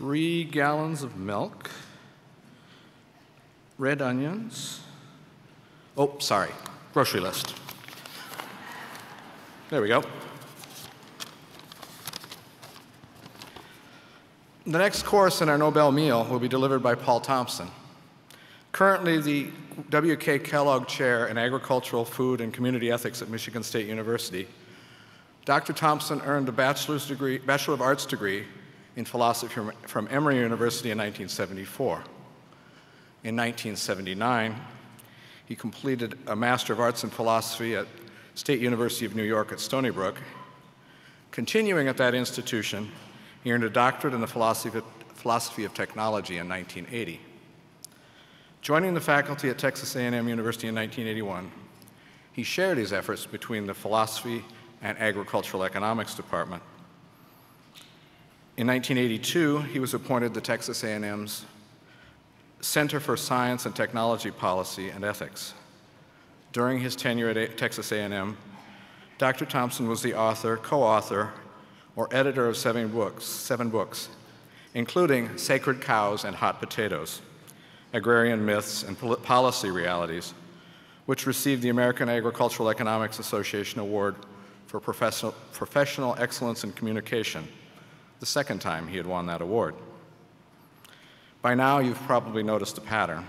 three gallons of milk, red onions. Oh, sorry, grocery list. There we go. The next course in our Nobel meal will be delivered by Paul Thompson. Currently the W.K. Kellogg Chair in Agricultural, Food, and Community Ethics at Michigan State University, Dr. Thompson earned a bachelor's degree, Bachelor of Arts degree in philosophy from, Emory University in 1974. In 1979, he completed a Master of Arts in Philosophy at State University of New York at Stony Brook. Continuing at that institution, he earned a doctorate in the philosophy of, philosophy of technology in 1980. Joining the faculty at Texas A&M University in 1981, he shared his efforts between the philosophy and agricultural economics department. In 1982, he was appointed the Texas A&M's Center for Science and Technology Policy and Ethics. During his tenure at Texas A&M, Dr. Thompson was the author, co-author, or editor of seven books, seven books, including Sacred Cows and Hot Potatoes, Agrarian Myths and Policy Realities, which received the American Agricultural Economics Association Award for professional, professional excellence in communication, the second time he had won that award. By now, you've probably noticed a pattern.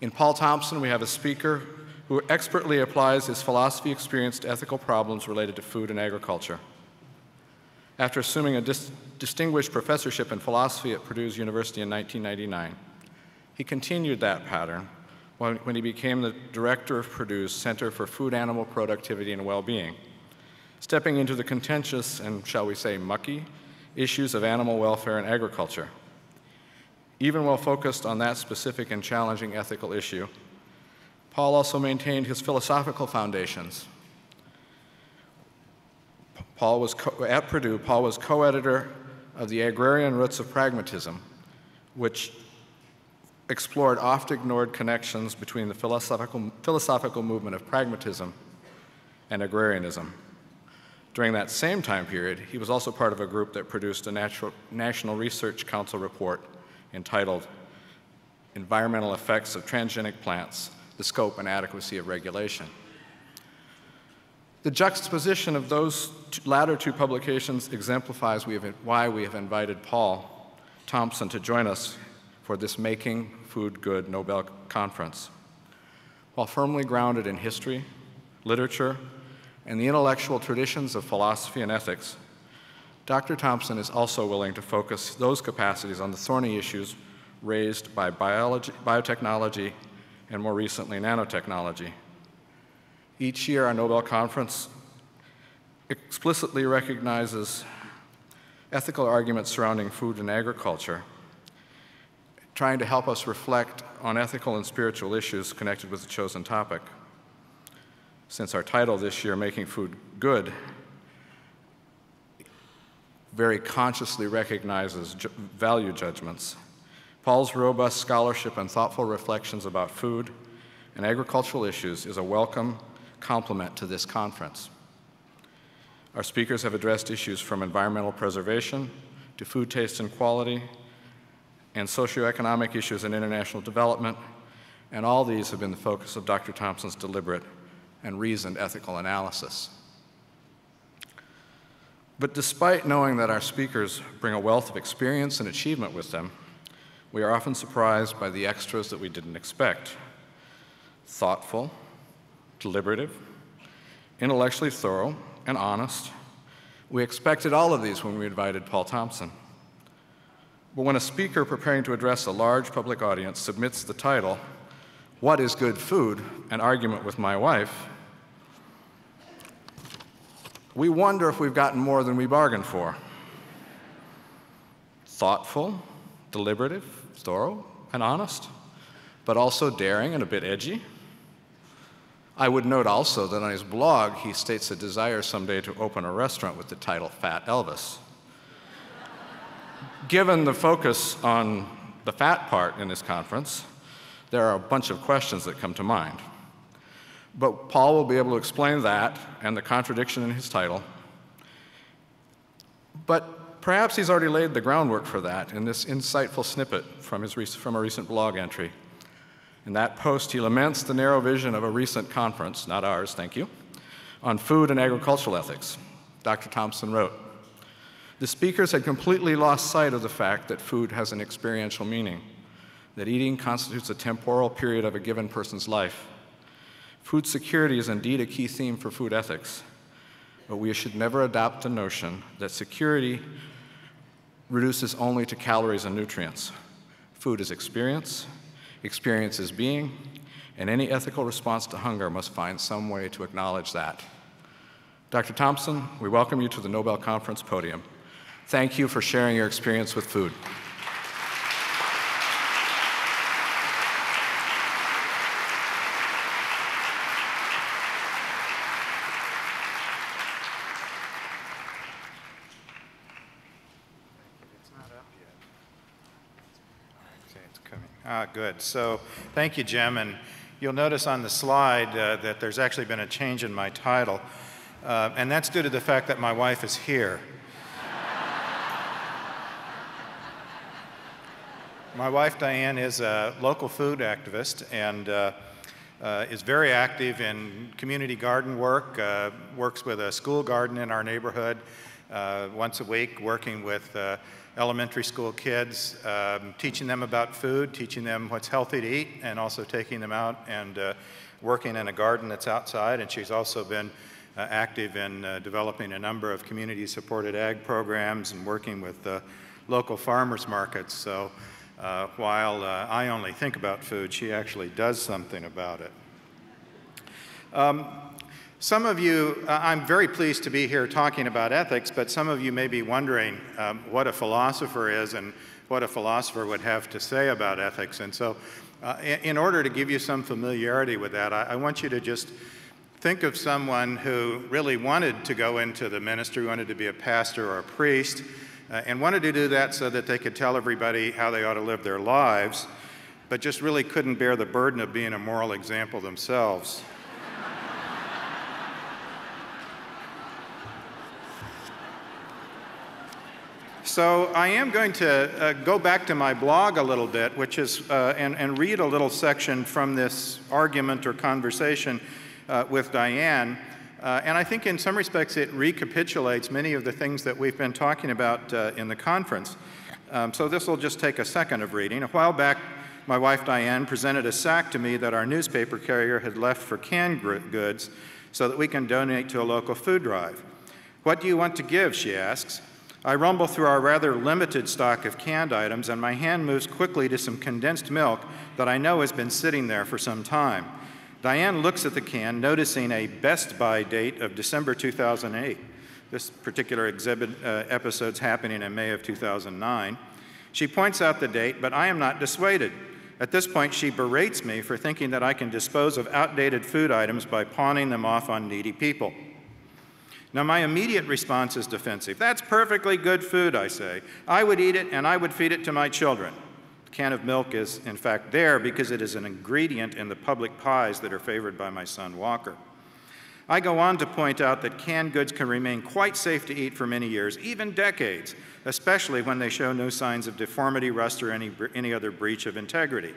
In Paul Thompson, we have a speaker who expertly applies his philosophy experience to ethical problems related to food and agriculture. After assuming a dis distinguished professorship in philosophy at Purdue University in 1999, he continued that pattern when, when he became the director of Purdue's Center for Food Animal Productivity and Well-Being, stepping into the contentious and, shall we say, mucky issues of animal welfare and agriculture. Even while focused on that specific and challenging ethical issue, Paul also maintained his philosophical foundations. Paul was at Purdue, Paul was co-editor of the Agrarian Roots of Pragmatism, which explored oft-ignored connections between the philosophical, philosophical movement of pragmatism and agrarianism. During that same time period, he was also part of a group that produced a natural, National Research Council report entitled Environmental Effects of Transgenic Plants, the Scope and Adequacy of Regulation. The juxtaposition of those latter two publications exemplifies we have, why we have invited Paul Thompson to join us for this Making Food Good Nobel Conference. While firmly grounded in history, literature, and the intellectual traditions of philosophy and ethics, Dr. Thompson is also willing to focus those capacities on the thorny issues raised by biology, biotechnology and more recently nanotechnology. Each year, our Nobel Conference explicitly recognizes ethical arguments surrounding food and agriculture trying to help us reflect on ethical and spiritual issues connected with the chosen topic. Since our title this year, Making Food Good, very consciously recognizes ju value judgments, Paul's robust scholarship and thoughtful reflections about food and agricultural issues is a welcome complement to this conference. Our speakers have addressed issues from environmental preservation to food taste and quality and socioeconomic issues and international development, and all these have been the focus of Dr. Thompson's deliberate and reasoned ethical analysis. But despite knowing that our speakers bring a wealth of experience and achievement with them, we are often surprised by the extras that we didn't expect. Thoughtful, deliberative, intellectually thorough, and honest. We expected all of these when we invited Paul Thompson. But when a speaker preparing to address a large public audience submits the title, What is Good Food? An Argument with My Wife, we wonder if we've gotten more than we bargained for. Thoughtful, deliberative, thorough, and honest, but also daring and a bit edgy. I would note also that on his blog, he states a desire someday to open a restaurant with the title Fat Elvis given the focus on the fat part in this conference, there are a bunch of questions that come to mind. But Paul will be able to explain that and the contradiction in his title. But Perhaps he's already laid the groundwork for that in this insightful snippet from, his, from a recent blog entry. In that post, he laments the narrow vision of a recent conference, not ours, thank you, on food and agricultural ethics. Dr. Thompson wrote, the speakers had completely lost sight of the fact that food has an experiential meaning, that eating constitutes a temporal period of a given person's life. Food security is indeed a key theme for food ethics, but we should never adopt the notion that security reduces only to calories and nutrients. Food is experience, experience is being, and any ethical response to hunger must find some way to acknowledge that. Dr. Thompson, we welcome you to the Nobel Conference podium. Thank you for sharing your experience with food. Ah, good. So thank you, Jim. And you'll notice on the slide uh, that there's actually been a change in my title. Uh, and that's due to the fact that my wife is here. My wife, Diane, is a local food activist and uh, uh, is very active in community garden work, uh, works with a school garden in our neighborhood uh, once a week, working with elementary school kids, um, teaching them about food, teaching them what's healthy to eat, and also taking them out and uh, working in a garden that's outside. And she's also been active in developing a number of community-supported ag programs and working with local farmers markets. So uh, while uh, I only think about food, she actually does something about it. Um, some of you, uh, I'm very pleased to be here talking about ethics, but some of you may be wondering um, what a philosopher is and what a philosopher would have to say about ethics. And so, uh, in, order to give you some familiarity with that, I, I want you to just think of someone who really wanted to go into the ministry, wanted to be a pastor or a priest, uh, and wanted to do that so that they could tell everybody how they ought to live their lives, but just really couldn't bear the burden of being a moral example themselves. So I am going to uh, go back to my blog a little bit, which is, uh, and, and, read a little section from this argument or conversation uh, with Diane. Uh, and I think in some respects it recapitulates many of the things that we've been talking about uh, in the conference. Um, so this will just take a second of reading. A while back, my wife Diane presented a sack to me that our newspaper carrier had left for canned goods so that we can donate to a local food drive. What do you want to give, she asks. I rumble through our rather limited stock of canned items, and my hand moves quickly to some condensed milk that I know has been sitting there for some time. Diane looks at the can, noticing a Best By date of December 2008. This particular exhibit uh, episode's happening in May of 2009. She points out the date, but I am not dissuaded. At this point, she berates me for thinking that I can dispose of outdated food items by pawning them off on needy people. Now, my immediate response is defensive. That's perfectly good food, I say. I would eat it and I would feed it to my children The can of milk is, in fact, there because it is an ingredient in the public pies that are favored by my son Walker. I go on to point out that canned goods can remain quite safe to eat for many years, even decades, especially when they show no signs of deformity, rust, or any, any other breach of integrity.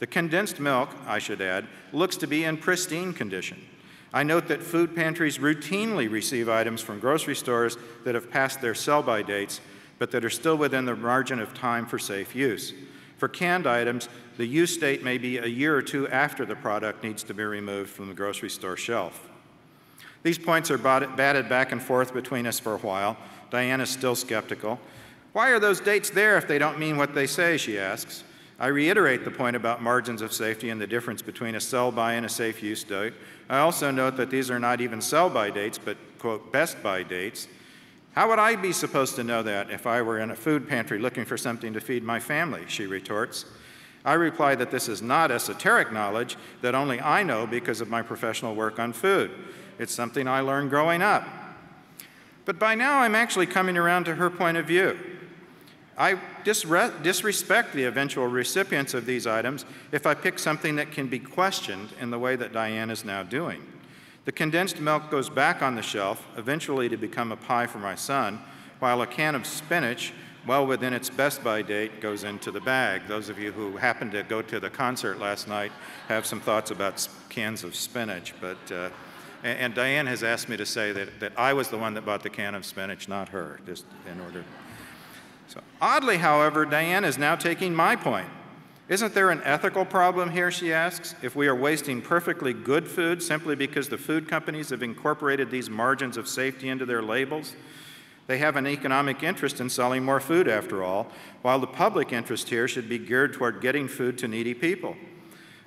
The condensed milk, I should add, looks to be in pristine condition. I note that food pantries routinely receive items from grocery stores that have passed their sell by dates, but that are still within the margin of time for safe use. For canned items, the use date may be a year or two after the product needs to be removed from the grocery store shelf. These points are batted back and forth between us for a while. Diane is still skeptical. Why are those dates there if they don't mean what they say, she asks. I reiterate the point about margins of safety and the difference between a sell-by and a safe use date. I also note that these are not even sell-by dates, but, quote, best by dates. How would I be supposed to know that if I were in a food pantry looking for something to feed my family? She retorts. I reply that this is not esoteric knowledge that only I know because of my professional work on food. It's something I learned growing up. But by now, I'm actually coming around to her point of view. I disre disrespect the eventual recipients of these items if I pick something that can be questioned in the way that Diane is now doing. The condensed milk goes back on the shelf, eventually to become a pie for my son, while a can of spinach, well within its best by date, goes into the bag. Those of you who happened to go to the concert last night have some thoughts about cans of spinach, but uh, and, and, Diane has asked me to say that, that I was the one that bought the can of spinach, not her, just in order. So, oddly, however, Diane is now taking my point. Isn't there an ethical problem here, she asks, if we are wasting perfectly good food simply because the food companies have incorporated these margins of safety into their labels? They have an economic interest in selling more food, after all, while the public interest here should be geared toward getting food to needy people.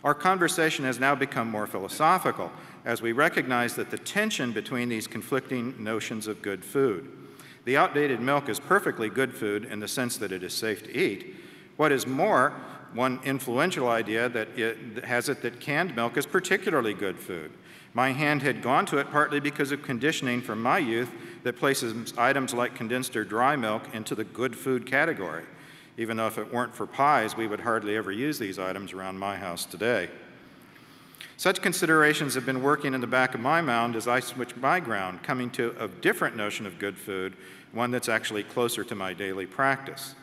Our conversation has now become more philosophical as we recognize that the tension between these conflicting notions of good food. The outdated milk is perfectly good food in the sense that it is safe to eat. What is more, one influential idea that it has it that canned milk is particularly good food. My hand had gone to it partly because of conditioning from my youth that places items like condensed or dry milk into the good food category, even though if it weren't for pies, we would hardly ever use these items around my house today. Such considerations have been working in the back of my mind as I switch my ground, coming to a different notion of good food, one that's actually closer to my daily practice.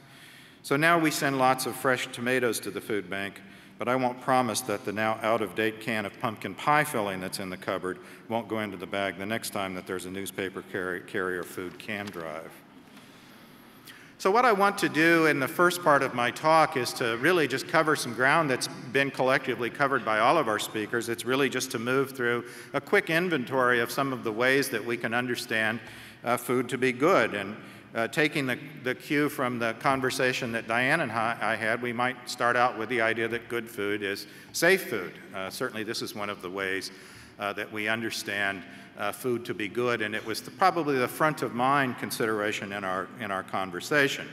So now we send lots of fresh tomatoes to the food bank, but I won't promise that the now out of date can of pumpkin pie filling that's in the cupboard won't go into the bag the next time that there's a newspaper carrier food can drive. So, what I want to do in the first part of my talk is to really just cover some ground that's been collectively covered by all of our speakers. It's really just to move through a quick inventory of some of the ways that we can understand uh, food to be good. And uh, taking the, the cue from the conversation that Diane and I had, we might start out with the idea that good food is safe food. Uh, certainly, this is one of the ways uh, that we understand uh, food to be good, and it was the, probably the front of mind consideration in our, in our conversation.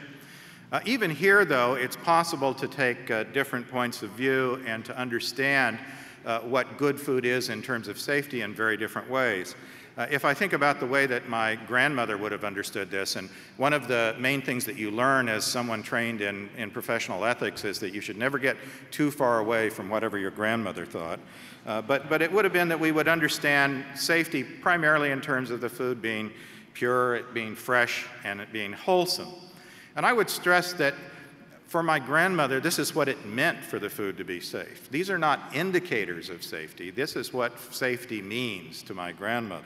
Uh, even here, though, it's possible to take uh, different points of view and to understand uh, what good food is in terms of safety in very different ways. Uh, if I think about the way that my grandmother would have understood this, and one of the main things that you learn as someone trained in, in professional ethics is that you should never get too far away from whatever your grandmother thought. Uh, but, but it would have been that we would understand safety primarily in terms of the food being pure, it being fresh, and it being wholesome. And I would stress that for my grandmother, this is what it meant for the food to be safe. These are not indicators of safety. This is what safety means to my grandmother.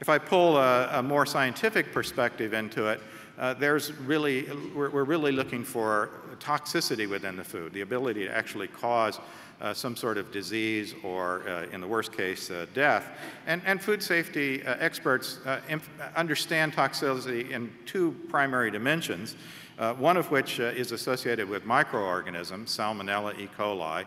If I pull a, a more scientific perspective into it, uh, there's really, we're, we're, really looking for toxicity within the food, the ability to actually cause uh, some sort of disease or, uh, in the worst case, uh, death. And, and, food safety uh, experts uh, understand toxicity in two primary dimensions, one of which is associated with microorganisms, Salmonella E. coli,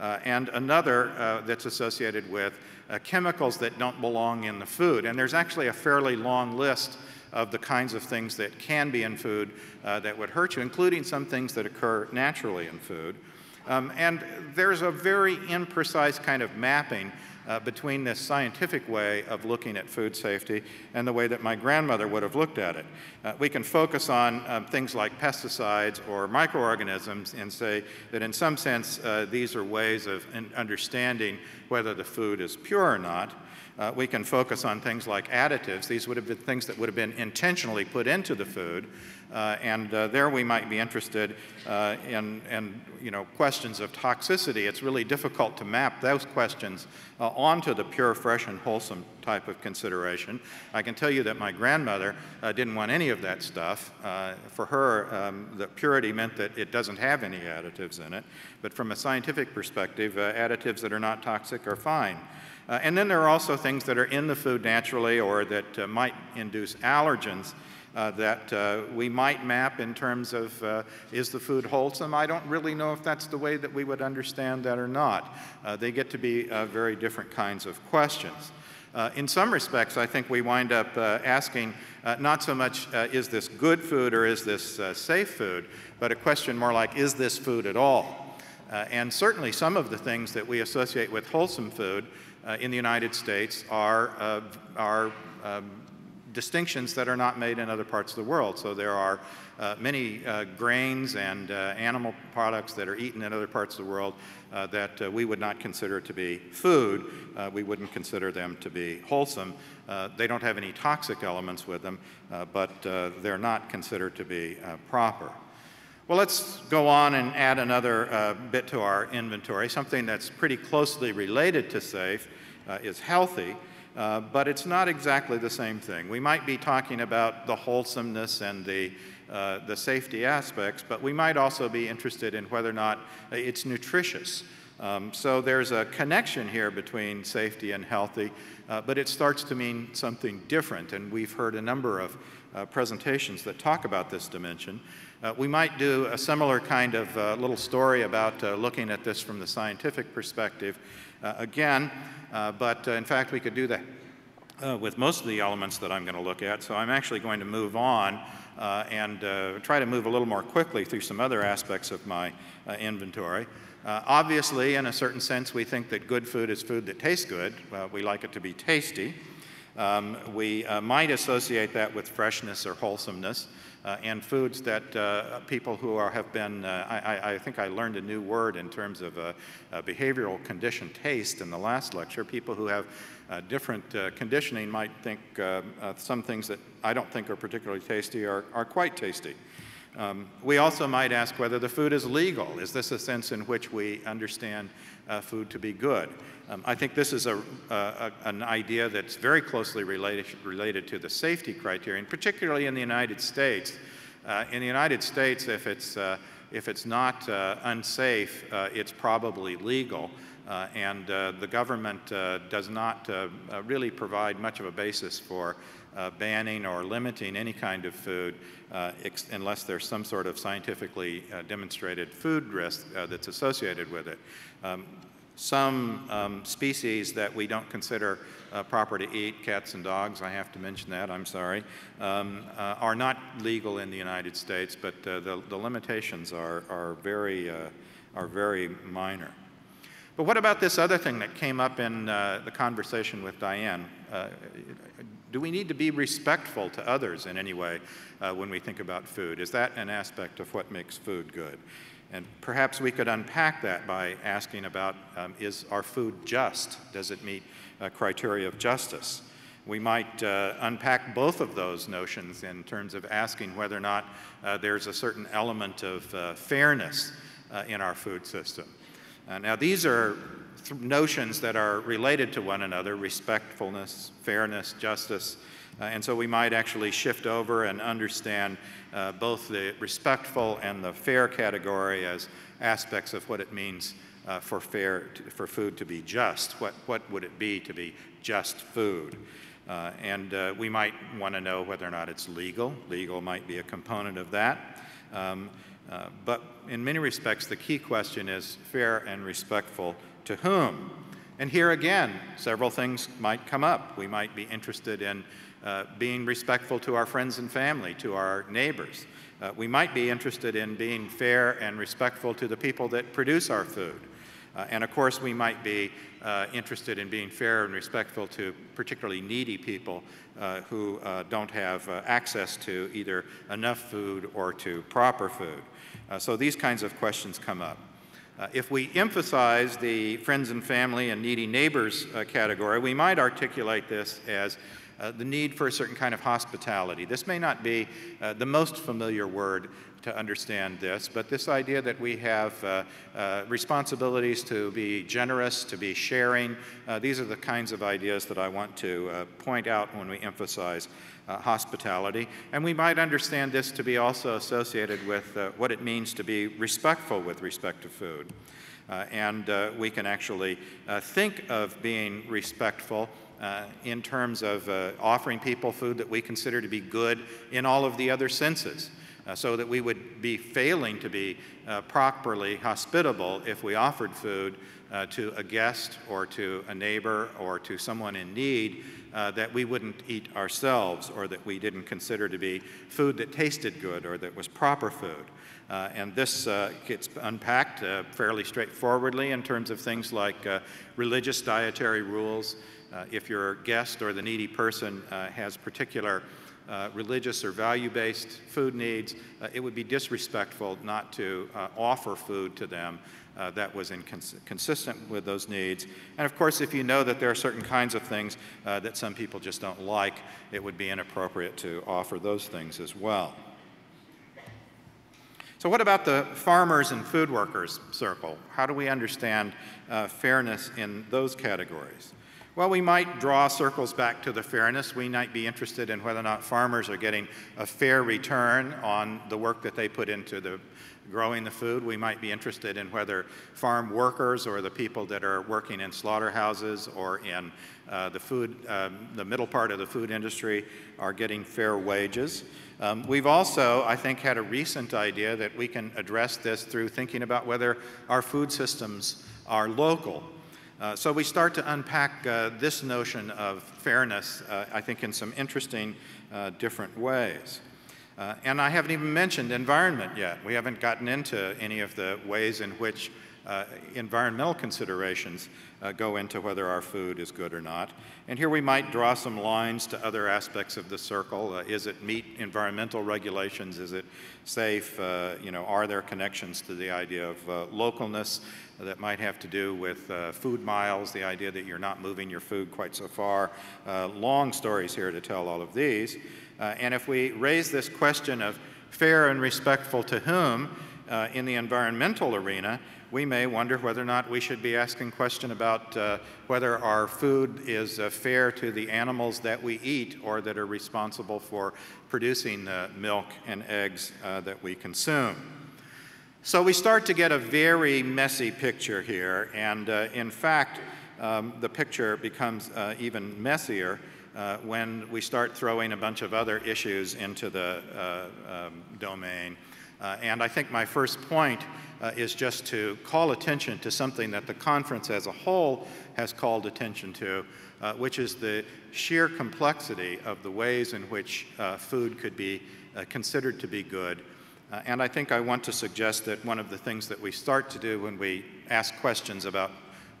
and another that's associated with uh, chemicals that don't belong in the food. And there's actually a fairly long list of the kinds of things that can be in food uh, that would hurt you, including some things that occur naturally in food. Um, and there's a very imprecise kind of mapping uh, between this scientific way of looking at food safety and the way that my grandmother would have looked at it. Uh, we can focus on um, things like pesticides or microorganisms and say that in some sense uh, these are ways of understanding whether the food is pure or not. Uh, we can focus on things like additives. These would have been things that would have been intentionally put into the food. Uh, and uh, there we might be interested uh, in, in you know, questions of toxicity. It's really difficult to map those questions uh, onto the pure, fresh, and wholesome type of consideration. I can tell you that my grandmother uh, didn't want any of that stuff. Uh, for her, um, the purity meant that it doesn't have any additives in it. But from a scientific perspective, additives that are not toxic are fine. Uh, and then there are also things that are in the food naturally or that uh, might induce allergens uh, that uh, we might map in terms of uh, is the food wholesome? I don't really know if that's the way that we would understand that or not. Uh, they get to be very different kinds of questions. in some respects, I think we wind up asking not so much is this good food or is this safe food, but a question more like is this food at all? and certainly some of the things that we associate with wholesome food uh, in the United States are, uh, are um, distinctions that are not made in other parts of the world. So there are uh, many uh, grains and uh, animal products that are eaten in other parts of the world uh, that uh, we would not consider to be food. Uh, we wouldn't consider them to be wholesome. they don't have any toxic elements with them, but they're not considered to be proper. Well, let's go on and add another bit to our inventory. Something that's pretty closely related to safe is healthy, uh, but it's not exactly the same thing. We might be talking about the wholesomeness and the, uh, the safety aspects, but we might also be interested in whether or not it's nutritious. Um, so there's a connection here between safety and healthy, uh, but it starts to mean something different, and we've heard a number of uh, presentations that talk about this dimension. Uh, we might do a similar kind of uh, little story about uh, looking at this from the scientific perspective uh, Uh, again, uh, but uh, in fact we could do that uh, with most of the elements that I'm going to look at. So I'm actually going to move on uh, and try to move a little more quickly through some other aspects of my inventory. obviously, in a certain sense, we think that good food is food that tastes good. we like it to be tasty. Um, we might associate that with freshness or wholesomeness uh, and foods that uh, people who are, have been, uh, I, I, think I learned a new word in terms of uh, behavioral condition taste in the last lecture. People who have uh, different uh, conditioning might think some things that I don't think are particularly tasty are, are quite tasty. Um, we also might ask whether the food is legal. Is this a sense in which we understand uh, food to be good? Um, I think this is a, a, an idea that's very closely related, related to the safety criterion, particularly in the United States. Uh, in the United States, if it's, uh, if it's not uh, unsafe, uh, it's probably legal. Uh, and the government does not really provide much of a basis for banning or limiting any kind of food unless there's some sort of scientifically demonstrated food risk that's associated with it. Um, some um, species that we don't consider uh, proper to eat, cats and dogs, I have to mention that, I'm sorry, um, uh, are not legal in the United States, but the, the limitations are, are, very, are very minor. But what about this other thing that came up in uh, the conversation with Diane? Uh, do we need to be respectful to others in any way uh, when we think about food? Is that an aspect of what makes food good? And perhaps we could unpack that by asking about um, is our food just? Does it meet criteria of justice? We might uh, unpack both of those notions in terms of asking whether or not uh, there's a certain element of uh, fairness in our food system. Uh, now, these are th notions that are related to one another respectfulness, fairness, justice. Uh, and so we might actually shift over and understand uh, both the respectful and the fair category as aspects of what it means uh, for, fair for food to be just. What, what would it be to be just food? Uh, and uh, we might want to know whether or not it's legal. Legal might be a component of that. Um, uh, but in many respects, the key question is fair and respectful to whom? And here again, several things might come up. We might be interested in uh, being respectful to our friends and family, to our neighbors. Uh, we might be interested in being fair and respectful to the people that produce our food. Uh, and of course, we might be uh, interested in being fair and respectful to particularly needy people uh, who uh, don't have uh, access to either enough food or to proper food. So these kinds of questions come up. if we emphasize the friends and family and needy neighbors category, we might articulate this as uh, the need for a certain kind of hospitality. This may not be uh, the most familiar word to understand this, but this idea that we have uh, uh responsibilities to be generous, to be sharing, uh, these are the kinds of ideas that I want to uh, point out when we emphasize hospitality. And we might understand this to be also associated with what it means to be respectful with respect to food. and we can actually think of being respectful uh, in terms of uh, offering people food that we consider to be good in all of the other senses. Uh, so that we would be failing to be uh, properly hospitable if we offered food uh, to a guest or to a neighbor or to someone in need uh, that we wouldn't eat ourselves or that we didn't consider to be food that tasted good or that was proper food. Uh, and this uh, gets unpacked uh, fairly straightforwardly in terms of things like religious dietary rules, if your guest or the needy person uh, has particular uh, religious or value-based food needs, uh, it would be disrespectful not to uh, offer food to them uh, that was consistent with those needs. And of course, if you know that there are certain kinds of things uh, that some people just don't like, it would be inappropriate to offer those things as well. So what about the farmers and food workers circle? How do we understand uh, fairness in those categories? Well, we might draw circles back to the fairness. We might be interested in whether or not farmers are getting a fair return on the work that they put into the growing the food. We might be interested in whether farm workers or the people that are working in slaughterhouses or in uh, the food, um, the middle part of the food industry are getting fair wages. Um, we've also, I think, had a recent idea that we can address this through thinking about whether our food systems are local uh, so we start to unpack uh, this notion of fairness, uh, I think, in some interesting uh, different ways. Uh, and I haven't even mentioned environment yet. We haven't gotten into any of the ways in which environmental considerations go into whether our food is good or not. And here we might draw some lines to other aspects of the circle. is it meet environmental regulations? Is it safe? you know, are there connections to the idea of localness? that might have to do with uh, food miles, the idea that you're not moving your food quite so far. Uh, long stories here to tell all of these. Uh, and if we raise this question of fair and respectful to whom uh, in the environmental arena, we may wonder whether or not we should be asking question about uh, whether our food is uh, fair to the animals that we eat or that are responsible for producing the milk and eggs that we consume. So we start to get a very messy picture here, and uh, in fact, um, the picture becomes uh, even messier uh, when we start throwing a bunch of other issues into the uh, um, domain. Uh, and I think my first point uh, is just to call attention to something that the conference as a whole has called attention to, which is the sheer complexity of the ways in which food could be considered to be good. Uh, and I think I want to suggest that one of the things that we start to do when we ask questions about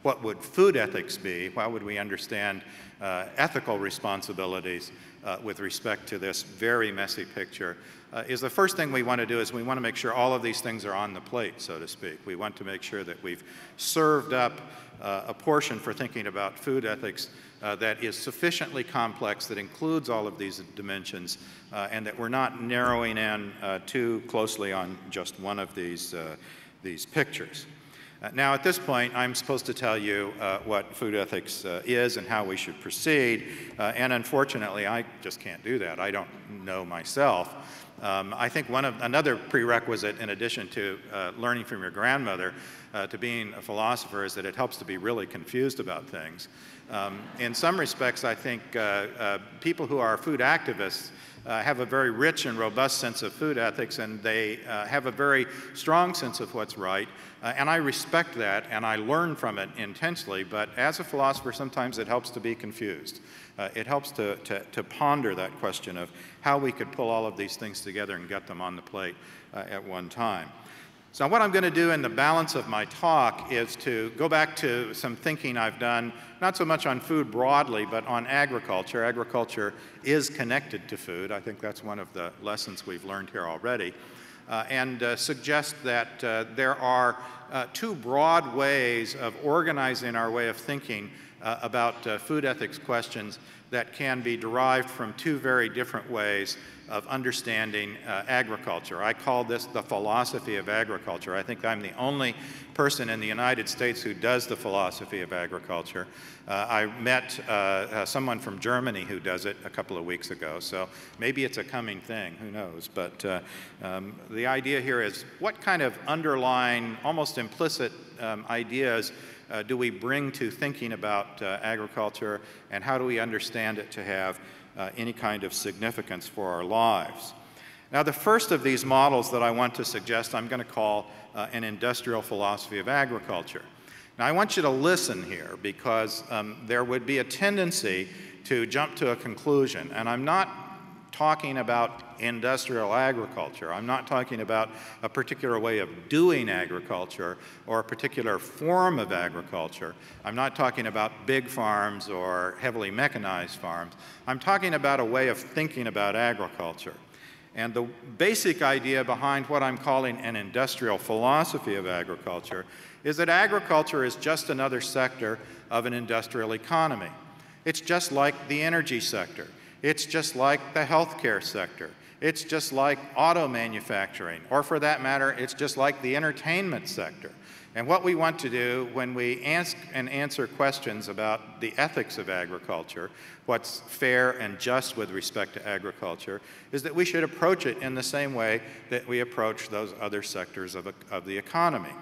what would food ethics be, how would we understand uh, ethical responsibilities uh, with respect to this very messy picture, uh, is the first thing we want to do is we want to make sure all of these things are on the plate, so to speak. We want to make sure that we've served up uh, a portion for thinking about food ethics uh, that is sufficiently complex, that includes all of these dimensions, uh, and that we're not narrowing in uh, too closely on just one of these, uh, these pictures. Uh, now, at this point, I'm supposed to tell you uh, what food ethics is and how we should proceed, and unfortunately, I just can't do that. I don't know myself. Um, I think one of another prerequisite, in addition to learning from your grandmother, to being a philosopher, is that it helps to be really confused about things. Um, in some respects, I think uh, uh, people who are food activists uh, have a very rich and robust sense of food ethics, and they uh, have a very strong sense of what's right. Uh, and I respect that, and I learn from it intensely. But as a philosopher, sometimes it helps to be confused. Uh, it helps to, to, to, ponder that question of how we could pull all of these things together and get them on the plate at one time. So what I'm going to do in the balance of my talk is to go back to some thinking I've done, not so much on food broadly, but on agriculture. Agriculture is connected to food. I think that's one of the lessons we've learned here already. Uh, and uh, suggest that uh, there are uh, two broad ways of organizing our way of thinking uh, about uh, food ethics questions that can be derived from two very different ways of understanding uh, agriculture. I call this the philosophy of agriculture. I think I'm the only person in the United States who does the philosophy of agriculture. Uh, I met uh, uh someone from Germany who does it a couple of weeks ago, so maybe it's a coming thing, who knows. But uh, um, the idea here is what kind of underlying, almost implicit um, ideas uh, do we bring to thinking about agriculture, and how do we understand it to have uh, any kind of significance for our lives. Now, the first of these models that I want to suggest, I'm going to call uh, an industrial philosophy of agriculture. Now, I want you to listen here because um, there would be a tendency to jump to a conclusion, and I'm not talking about industrial agriculture. I'm not talking about a particular way of doing agriculture or a particular form of agriculture. I'm not talking about big farms or heavily mechanized farms. I'm talking about a way of thinking about agriculture. And the basic idea behind what I'm calling an industrial philosophy of agriculture is that agriculture is just another sector of an industrial economy. It's just like the energy sector. It's just like the healthcare sector. It's just like auto manufacturing, or for that matter, it's just like the entertainment sector. And what we want to do when we ask and answer questions about the ethics of agriculture, what's fair and just with respect to agriculture, is that we should approach it in the same way that we approach those other sectors of, of the economy.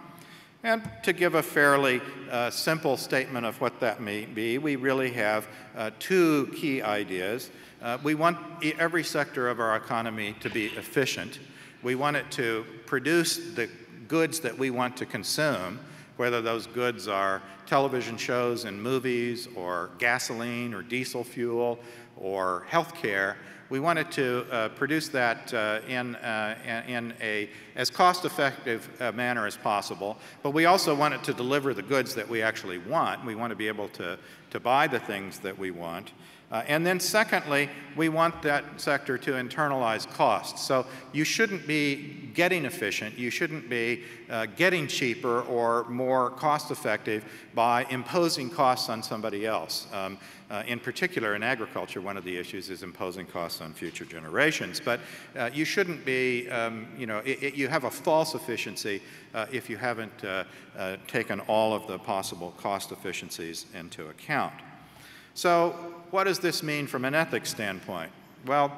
And to give a fairly uh, simple statement of what that may be, we really have uh, two key ideas. Uh, we want every sector of our economy to be efficient. We want it to produce the goods that we want to consume, whether those goods are television shows and movies, or gasoline, or diesel fuel, or healthcare. We wanted to uh, produce that uh, in, uh, in a as cost-effective uh, manner as possible, but we also wanted to deliver the goods that we actually want. We want to be able to, to buy the things that we want. Uh, and then secondly, we want that sector to internalize costs. So you shouldn't be getting efficient, you shouldn't be uh, getting cheaper or more cost effective by imposing costs on somebody else. Um, uh, in particular, in agriculture, one of the issues is imposing costs on future generations. But uh, you shouldn't be, um, you know, it, it, you have a false efficiency uh, if you haven't uh, taken all of the possible cost efficiencies into account. So what does this mean from an ethics standpoint? Well,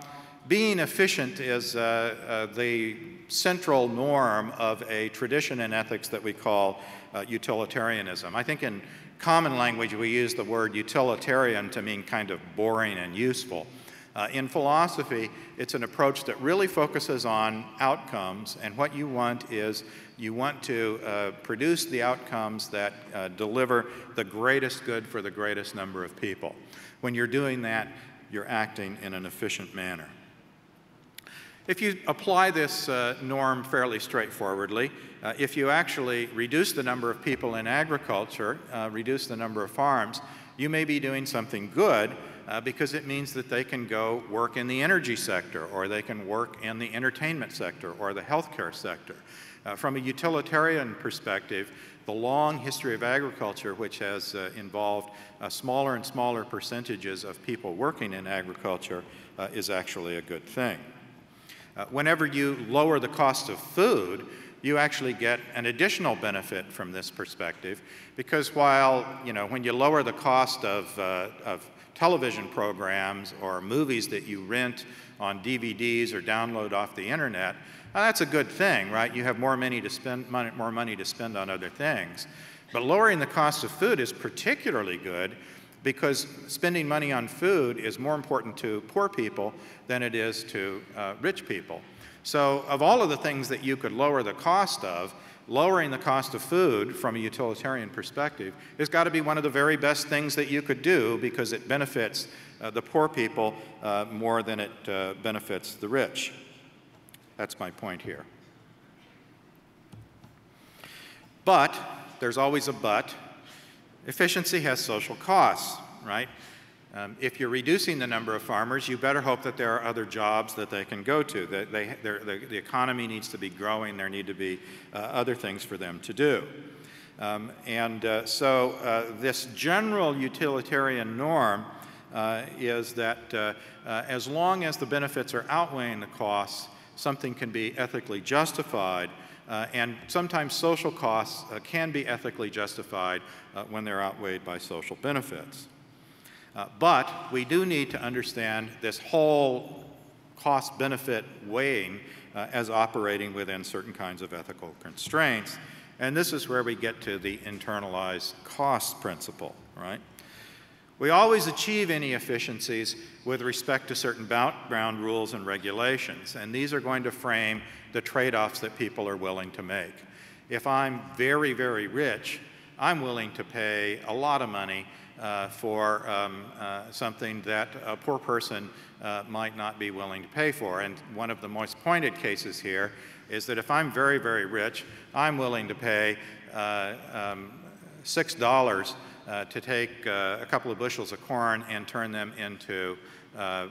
being efficient is uh, uh, the central norm of a tradition in ethics that we call uh, utilitarianism. I think in common language we use the word utilitarian to mean kind of boring and useful. Uh, in philosophy, it's an approach that really focuses on outcomes, and what you want is you want to uh, produce the outcomes that uh, deliver the greatest good for the greatest number of people. When you're doing that, you're acting in an efficient manner. If you apply this uh, norm fairly straightforwardly, uh, if you actually reduce the number of people in agriculture, uh, reduce the number of farms, you may be doing something good uh, because it means that they can go work in the energy sector or they can work in the entertainment sector or the healthcare sector. Uh, from a utilitarian perspective, the long history of agriculture, which has uh, involved uh, smaller and smaller percentages of people working in agriculture, uh, is actually a good thing. Uh, whenever you lower the cost of food, you actually get an additional benefit from this perspective because while, you know, when you lower the cost of, uh, of television programs or movies that you rent on DVDs or download off the internet, well, that's a good thing, right? You have more money to spend, money, more money to spend on other things. But lowering the cost of food is particularly good because spending money on food is more important to poor people than it is to uh, rich people. So of all of the things that you could lower the cost of, lowering the cost of food from a utilitarian perspective has got to be one of the very best things that you could do because it benefits uh, the poor people uh, more than it uh, benefits the rich. That's my point here. But, there's always a but, efficiency has social costs, right? Um, if you're reducing the number of farmers, you better hope that there are other jobs that they can go to. That they, the, the economy needs to be growing. There need to be uh, other things for them to do. Um, and uh, so uh, this general utilitarian norm uh, is that uh, uh, as long as the benefits are outweighing the costs, something can be ethically justified, and sometimes social costs can be ethically justified when they're outweighed by social benefits. Uh, but we do need to understand this whole cost benefit weighing uh, as operating within certain kinds of ethical constraints. And this is where we get to the internalized cost principle, right? We always achieve any efficiencies with respect to certain background rules and regulations, and these are going to frame the trade-offs that people are willing to make. If I'm very, very rich, I'm willing to pay a lot of money uh, for um, uh, something that a poor person uh, might not be willing to pay for. And one of the most pointed cases here is that if I'm very, very rich, I'm willing to pay uh, um, $6 uh, to take uh, a couple of bushels of corn and turn them into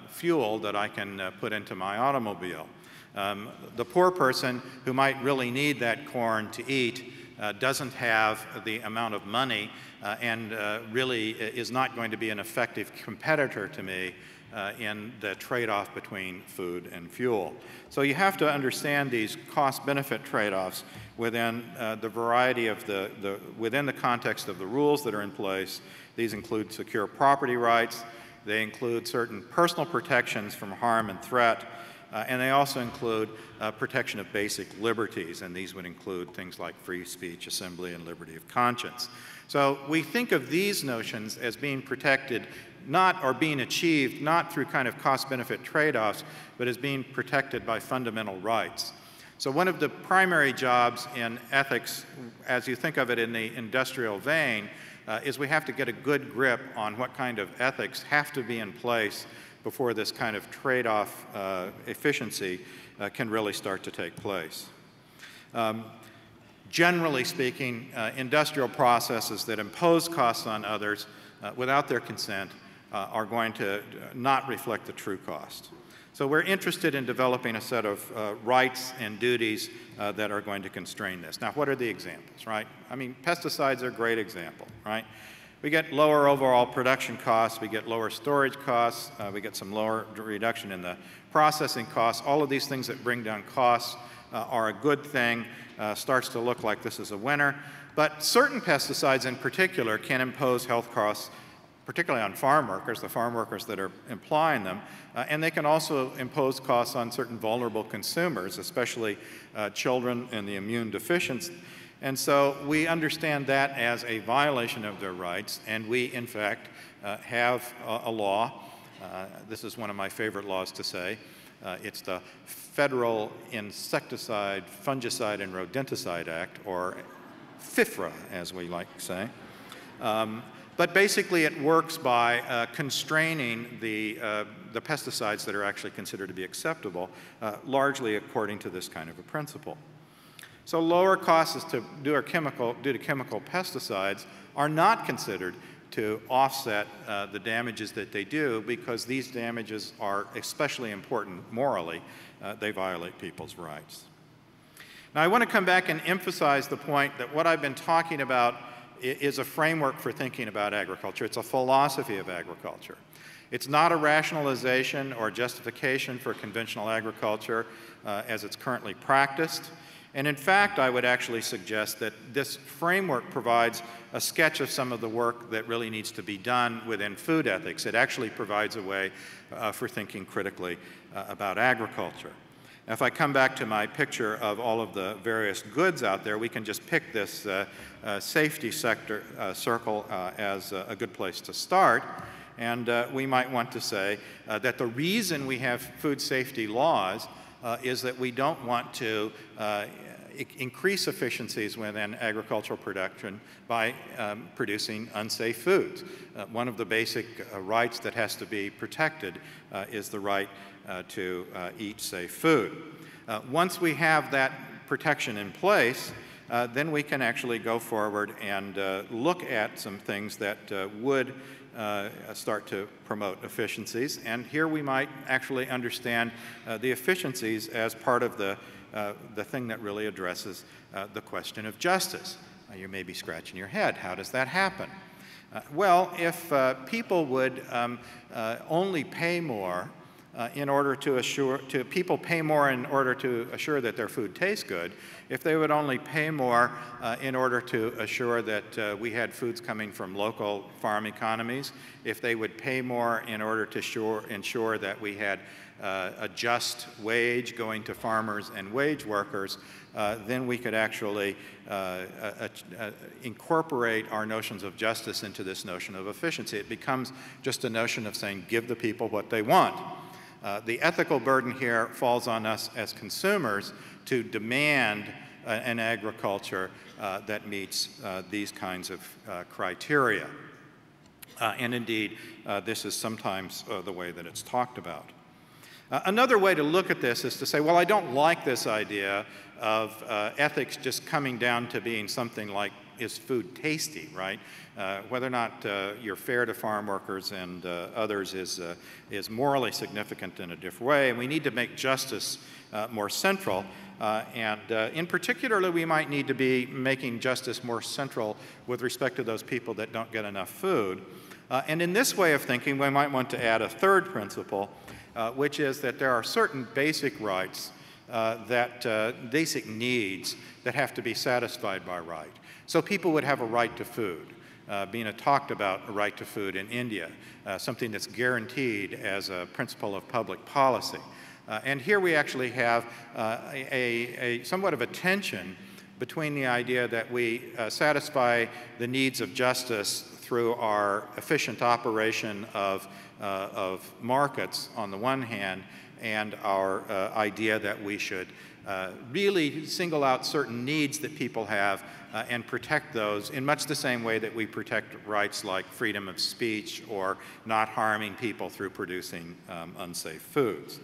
fuel that I can put into my automobile. Um, the poor person who might really need that corn to eat uh, doesn't have the amount of money uh, and uh, really is not going to be an effective competitor to me uh, in the trade-off between food and fuel. So you have to understand these cost-benefit trade-offs within uh, the variety of the, the, within the context of the rules that are in place. These include secure property rights, they include certain personal protections from harm and threat, and they also include uh, protection of basic liberties, and these would include things like free speech, assembly, and liberty of conscience. So we think of these notions as being protected not or being achieved not through kind of cost-benefit trade-offs, but as being protected by fundamental rights. So one of the primary jobs in ethics, as you think of it in the industrial vein, uh, is we have to get a good grip on what kind of ethics have to be in place before this kind of trade-off uh, efficiency uh, can really start to take place. Um, generally speaking, uh, industrial processes that impose costs on others uh, without their consent uh, are going to not reflect the true cost. So we're interested in developing a set of uh, rights and duties uh, that are going to constrain this. Now, what are the examples, right? I mean, pesticides are a great example, right? We get lower overall production costs, we get lower storage costs, uh, we get some lower reduction in the processing costs. All of these things that bring down costs uh, are a good thing. Uh, starts to look like this is a winner. But certain pesticides in particular can impose health costs, particularly on farm workers, the farm workers that are applying them. Uh, and they can also impose costs on certain vulnerable consumers, especially uh, children and the immune deficient and so we understand that as a violation of their rights, and we, in fact, uh, have a, a law. Uh, this is one of my favorite laws to say. Uh, it's the Federal Insecticide, Fungicide, and Rodenticide Act, or FIFRA, as we like to say. Um, but basically, it works by uh, constraining the, uh, the pesticides that are actually considered to be acceptable, uh, largely according to this kind of a principle. So lower costs to due, chemical, due to chemical pesticides are not considered to offset uh, the damages that they do because these damages are especially important morally. Uh, they violate people's rights. Now I want to come back and emphasize the point that what I've been talking about is a framework for thinking about agriculture. It's a philosophy of agriculture. It's not a rationalization or justification for conventional agriculture uh, as it's currently practiced. And in fact, I would actually suggest that this framework provides a sketch of some of the work that really needs to be done within food ethics. It actually provides a way uh, for thinking critically uh, about agriculture. Now, if I come back to my picture of all of the various goods out there, we can just pick this uh, uh safety sector uh, circle uh, as a good place to start. And we might want to say that the reason we have food safety laws uh, is that we don't want to uh, increase efficiencies within agricultural production by um, producing unsafe foods. Uh, one of the basic uh, rights that has to be protected uh, is the right uh, to eat safe food. once we have that protection in place, then we can actually go forward and look at some things that would uh, start to promote efficiencies. And here we might actually understand uh, the efficiencies as part of the, uh, the thing that really addresses uh, the question of justice. you may be scratching your head. How does that happen? Uh, well, if uh, people would um, only pay more uh, in order to assure, to people pay more in order to assure that their food tastes good, if they would only pay more uh, in order to assure that uh, we had foods coming from local farm economies, if they would pay more in order to sure, ensure that we had uh, a just wage going to farmers and wage workers, uh, then we could actually uh, incorporate our notions of justice into this notion of efficiency. It becomes just a notion of saying, give the people what they want. Uh, the ethical burden here falls on us as consumers to demand uh, an agriculture uh, that meets uh, these kinds of uh, criteria. Uh, and indeed, this is sometimes the way that it's talked about. Another way to look at this is to say, well, I don't like this idea of ethics just coming down to being something like, is food tasty, right? Uh, whether or not uh, you're fair to farm workers and uh, others is, uh, is morally significant in a different way, and we need to make justice more central. and in particular, we might need to be making justice more central with respect to those people that don't get enough food. and in this way of thinking, we might want to add a third principle, uh, which is that there are certain basic rights, uh, that uh, basic needs that have to be satisfied by right. So people would have a right to food. Uh, being talked about a right to food in India, uh, something that's guaranteed as a principle of public policy. Uh, and here we actually have a, a, somewhat of a tension between the idea that we satisfy the needs of justice through our efficient operation of uh, of markets on the one hand, and our uh, idea that we should uh, really single out certain needs that people have uh, and protect those in much the same way that we protect rights like freedom of speech or not harming people through producing um, unsafe foods.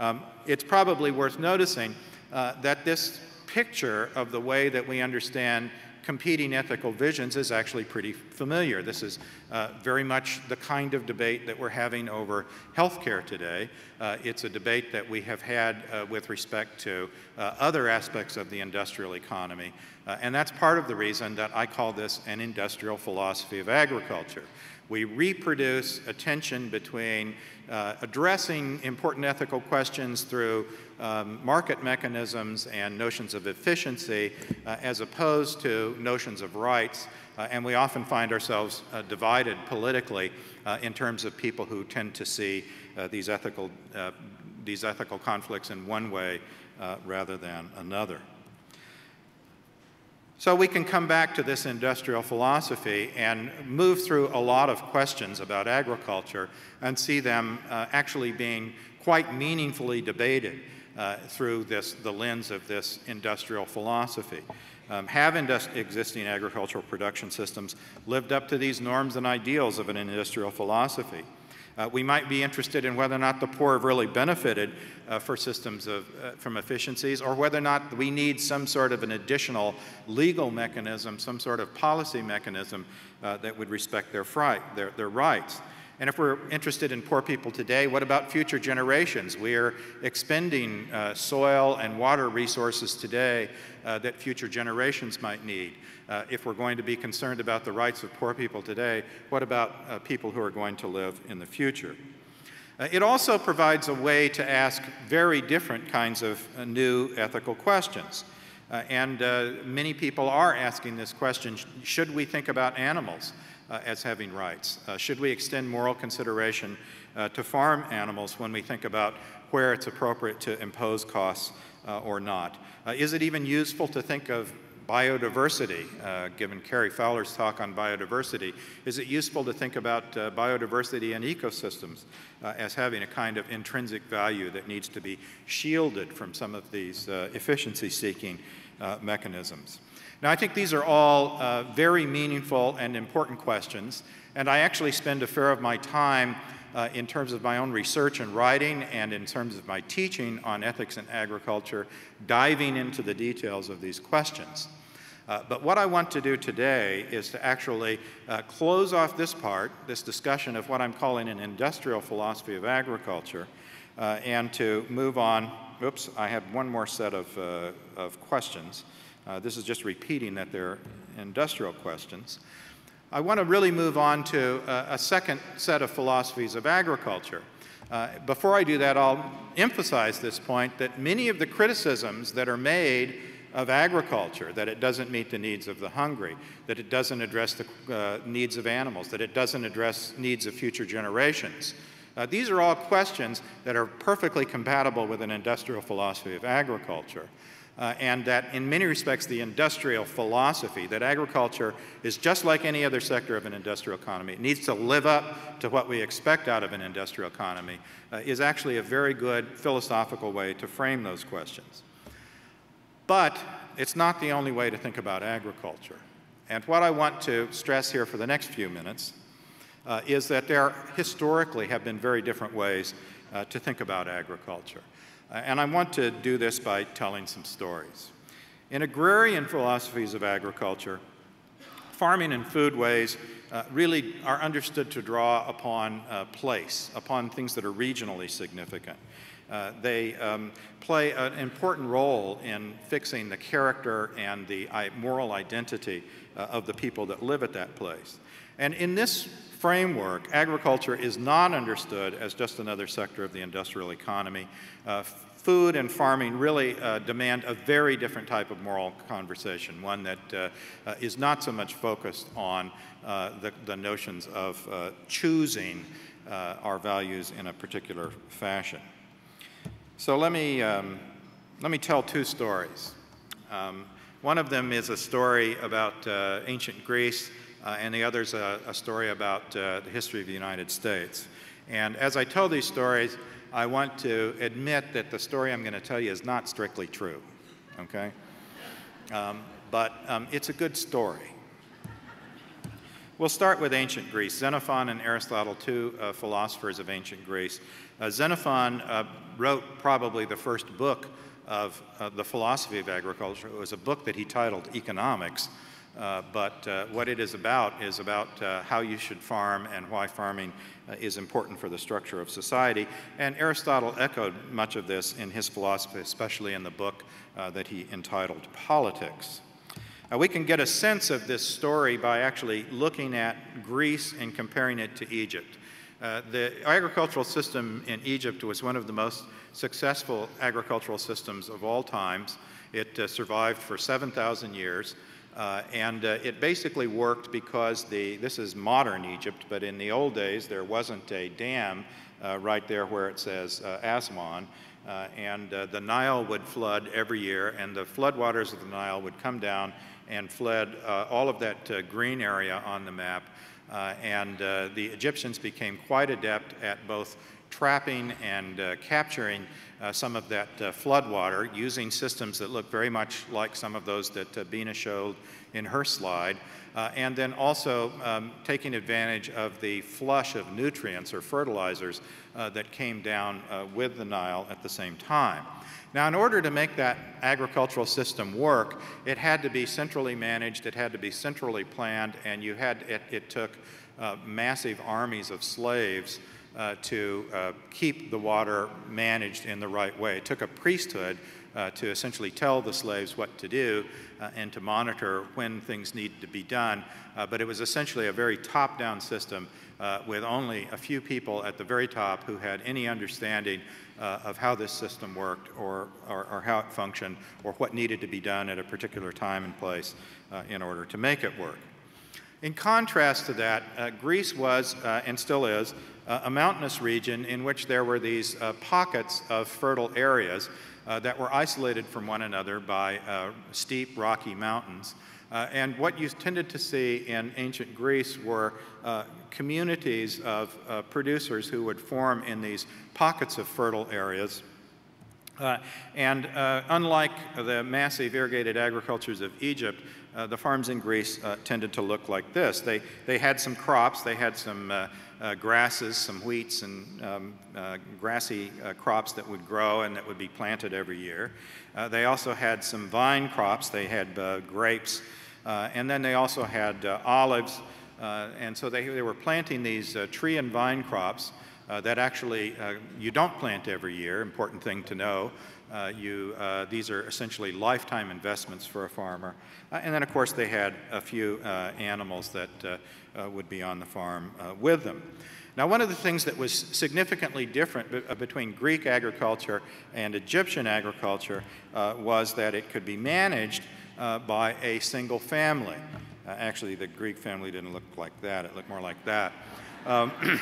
Um, it's probably worth noticing uh, that this picture of the way that we understand competing ethical visions is actually pretty familiar. This is uh, very much the kind of debate that we're having over healthcare today. Uh, it's a debate that we have had uh, with respect to uh, other aspects of the industrial economy. Uh, and that's part of the reason that I call this an industrial philosophy of agriculture. We reproduce a tension between uh, addressing important ethical questions through um, market mechanisms and notions of efficiency uh, as opposed to notions of rights. Uh, and we often find ourselves uh, divided politically uh, in terms of people who tend to see uh, these, ethical, these ethical conflicts in one way rather than another. So we can come back to this industrial philosophy and move through a lot of questions about agriculture and see them uh, actually being quite meaningfully debated uh, through this, the lens of this industrial philosophy. Um, have existing agricultural production systems lived up to these norms and ideals of an industrial philosophy? Uh, we might be interested in whether or not the poor have really benefited uh, for systems of, uh, from efficiencies or whether or not we need some sort of an additional legal mechanism, some sort of policy mechanism uh, that would respect their, their, their rights. And if we're interested in poor people today, what about future generations? We are expending uh, soil and water resources today uh, that future generations might need. Uh, if we're going to be concerned about the rights of poor people today, what about uh, people who are going to live in the future? Uh, it also provides a way to ask very different kinds of uh, new ethical questions. and many people are asking this question, should we think about animals? Uh, as having rights? Uh, should we extend moral consideration uh, to farm animals when we think about where it's appropriate to impose costs or not? Is it even useful to think of biodiversity, uh, given Cary Fowler's talk on biodiversity, is it useful to think about uh, biodiversity and ecosystems uh, as having a kind of intrinsic value that needs to be shielded from some of these efficiency-seeking mechanisms? Now, I think these are all uh, very meaningful and important questions, and I actually spend a fair of my time uh, in terms of my own research and writing and in terms of my teaching on ethics and agriculture, diving into the details of these questions. Uh, but what I want to do today is to actually uh, close off this part, this discussion of what I'm calling an industrial philosophy of agriculture, uh, and to move on. Oops, I had one more set of, uh, of questions. Uh, this is just repeating that they're industrial questions. I want to really move on to a, a second set of philosophies of agriculture. Uh, before I do that, I'll emphasize this point that many of the criticisms that are made of agriculture, that it doesn't meet the needs of the hungry, that it doesn't address the uh, needs of animals, that it doesn't address needs of future generations. Uh, these are all questions that are perfectly compatible with an industrial philosophy of agriculture uh, and that in many respects the industrial philosophy that agriculture is just like any other sector of an industrial economy. It needs to live up to what we expect out of an industrial economy uh, is actually a very good philosophical way to frame those questions. But it's not the only way to think about agriculture. And what I want to stress here for the next few minutes uh, is that there historically have been very different ways uh, to think about agriculture. Uh, and I want to do this by telling some stories. In agrarian philosophies of agriculture, farming and foodways uh, really are understood to draw upon uh, place, upon things that are regionally significant. Uh, they um, play an important role in fixing the character and the moral identity uh, of the people that live at that place. And in this framework, agriculture is not understood as just another sector of the industrial economy. Uh, food and farming really uh, demand a very different type of moral conversation, one that uh, uh, is not so much focused on uh, the, the, notions of choosing our values in a particular fashion. So let me, um, let me tell two stories. Um, one of them is a story about ancient Greece, and the other is a, a story about the history of the United States. And as I tell these stories, I want to admit that the story I'm going to tell you is not strictly true, okay? Um, but um, it's a good story. We'll start with ancient Greece. Xenophon and Aristotle, two uh, philosophers of ancient Greece. Uh, Xenophon uh, wrote probably the first book of uh, the philosophy of agriculture. It was a book that he titled Economics, uh, but uh, what it is about is about uh, how you should farm and why farming uh, is important for the structure of society. And Aristotle echoed much of this in his philosophy, especially in the book uh, that he entitled Politics. we can get a sense of this story by actually looking at Greece and comparing it to Egypt. The agricultural system in Egypt was one of the most successful agricultural systems of all times. It survived for 7,000 years. Uh, and uh, it basically worked because the, this is modern Egypt, but in the old days there wasn't a dam uh, right there where it says uh, Aswan. Uh, and uh, the Nile would flood every year, and the floodwaters of the Nile would come down and flood all of that green area on the map. And the Egyptians became quite adept at both trapping and capturing uh, some of that uh, floodwater using systems that look very much like some of those that uh, Bina showed in her slide, uh, and then also um, taking advantage of the flush of nutrients or fertilizers uh, that came down uh, with the Nile at the same time. Now, in order to make that agricultural system work, it had to be centrally managed, it had to be centrally planned, and you had, it, it took massive armies of slaves uh, to uh, keep the water managed in the right way. It took a priesthood uh, to essentially tell the slaves what to do uh, and to monitor when things needed to be done. Uh, but it was essentially a very top down system uh, with only a few people at the very top who had any understanding of how this system worked or, or, or, how it functioned or what needed to be done at a particular time and place in order to make it work. In contrast to that, Greece was and still is uh, a mountainous region in which there were these uh, pockets of fertile areas uh, that were isolated from one another by uh, steep, rocky mountains. Uh, and what you tended to see in ancient Greece were uh, communities of producers who would form in these pockets of fertile areas. Uh, and uh, unlike the massive irrigated agricultures of Egypt, uh, the farms in Greece tended to look like this. They, they had some crops, they had some uh, grasses, some wheats and um, uh, grassy uh, crops that would grow and that would be planted every year. Uh, they also had some vine crops. They had uh, grapes, uh, and then they also had olives. And so they, they were planting these tree and vine crops that actually you don't plant every year, important thing to know. you, these are essentially lifetime investments for a farmer. and then, of course, they had a few animals that uh, would be on the farm uh, with them. Now, one of the things that was significantly different be uh, between Greek agriculture and Egyptian agriculture uh, was that it could be managed uh, by a single family. Uh, actually, the Greek family didn't look like that, it looked more like that. Um,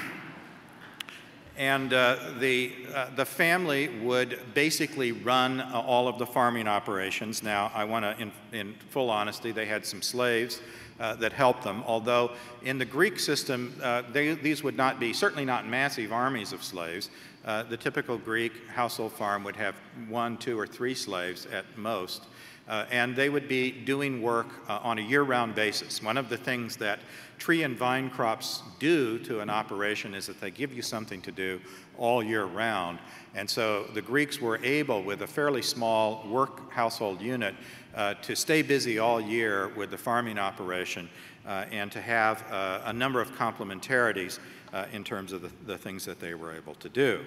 and uh, the, the family would basically run all of the farming operations. Now, I want to, in, in full honesty, they had some slaves uh, that helped them. Although in the Greek system, uh, they, these would not be, certainly not massive armies of slaves. Uh, the typical Greek household farm would have one, two, or three slaves at most. Uh, and they would be doing work uh, on a year-round basis. One of the things that tree and vine crops do to an operation is that they give you something to do all year round. And so the Greeks were able, with a fairly small work household unit, uh, to stay busy all year with the farming operation uh, and to have uh, a number of complementarities uh, in terms of the, the things that they were able to do.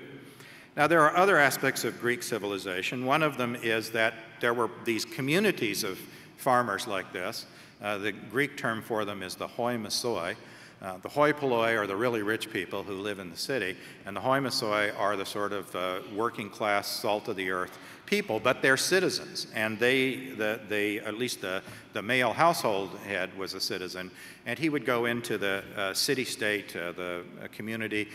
Now, there are other aspects of Greek civilization. One of them is that there were these communities of farmers like this. Uh, the Greek term for them is the hoi mesoi. Uh, the hoi polloi are the really rich people who live in the city, and the hoi mesoi are the sort of uh, working class, salt of the earth people, but they're citizens, and they, the, they at least the, the male household head was a citizen, and he would go into the uh, city-state, uh, the uh, community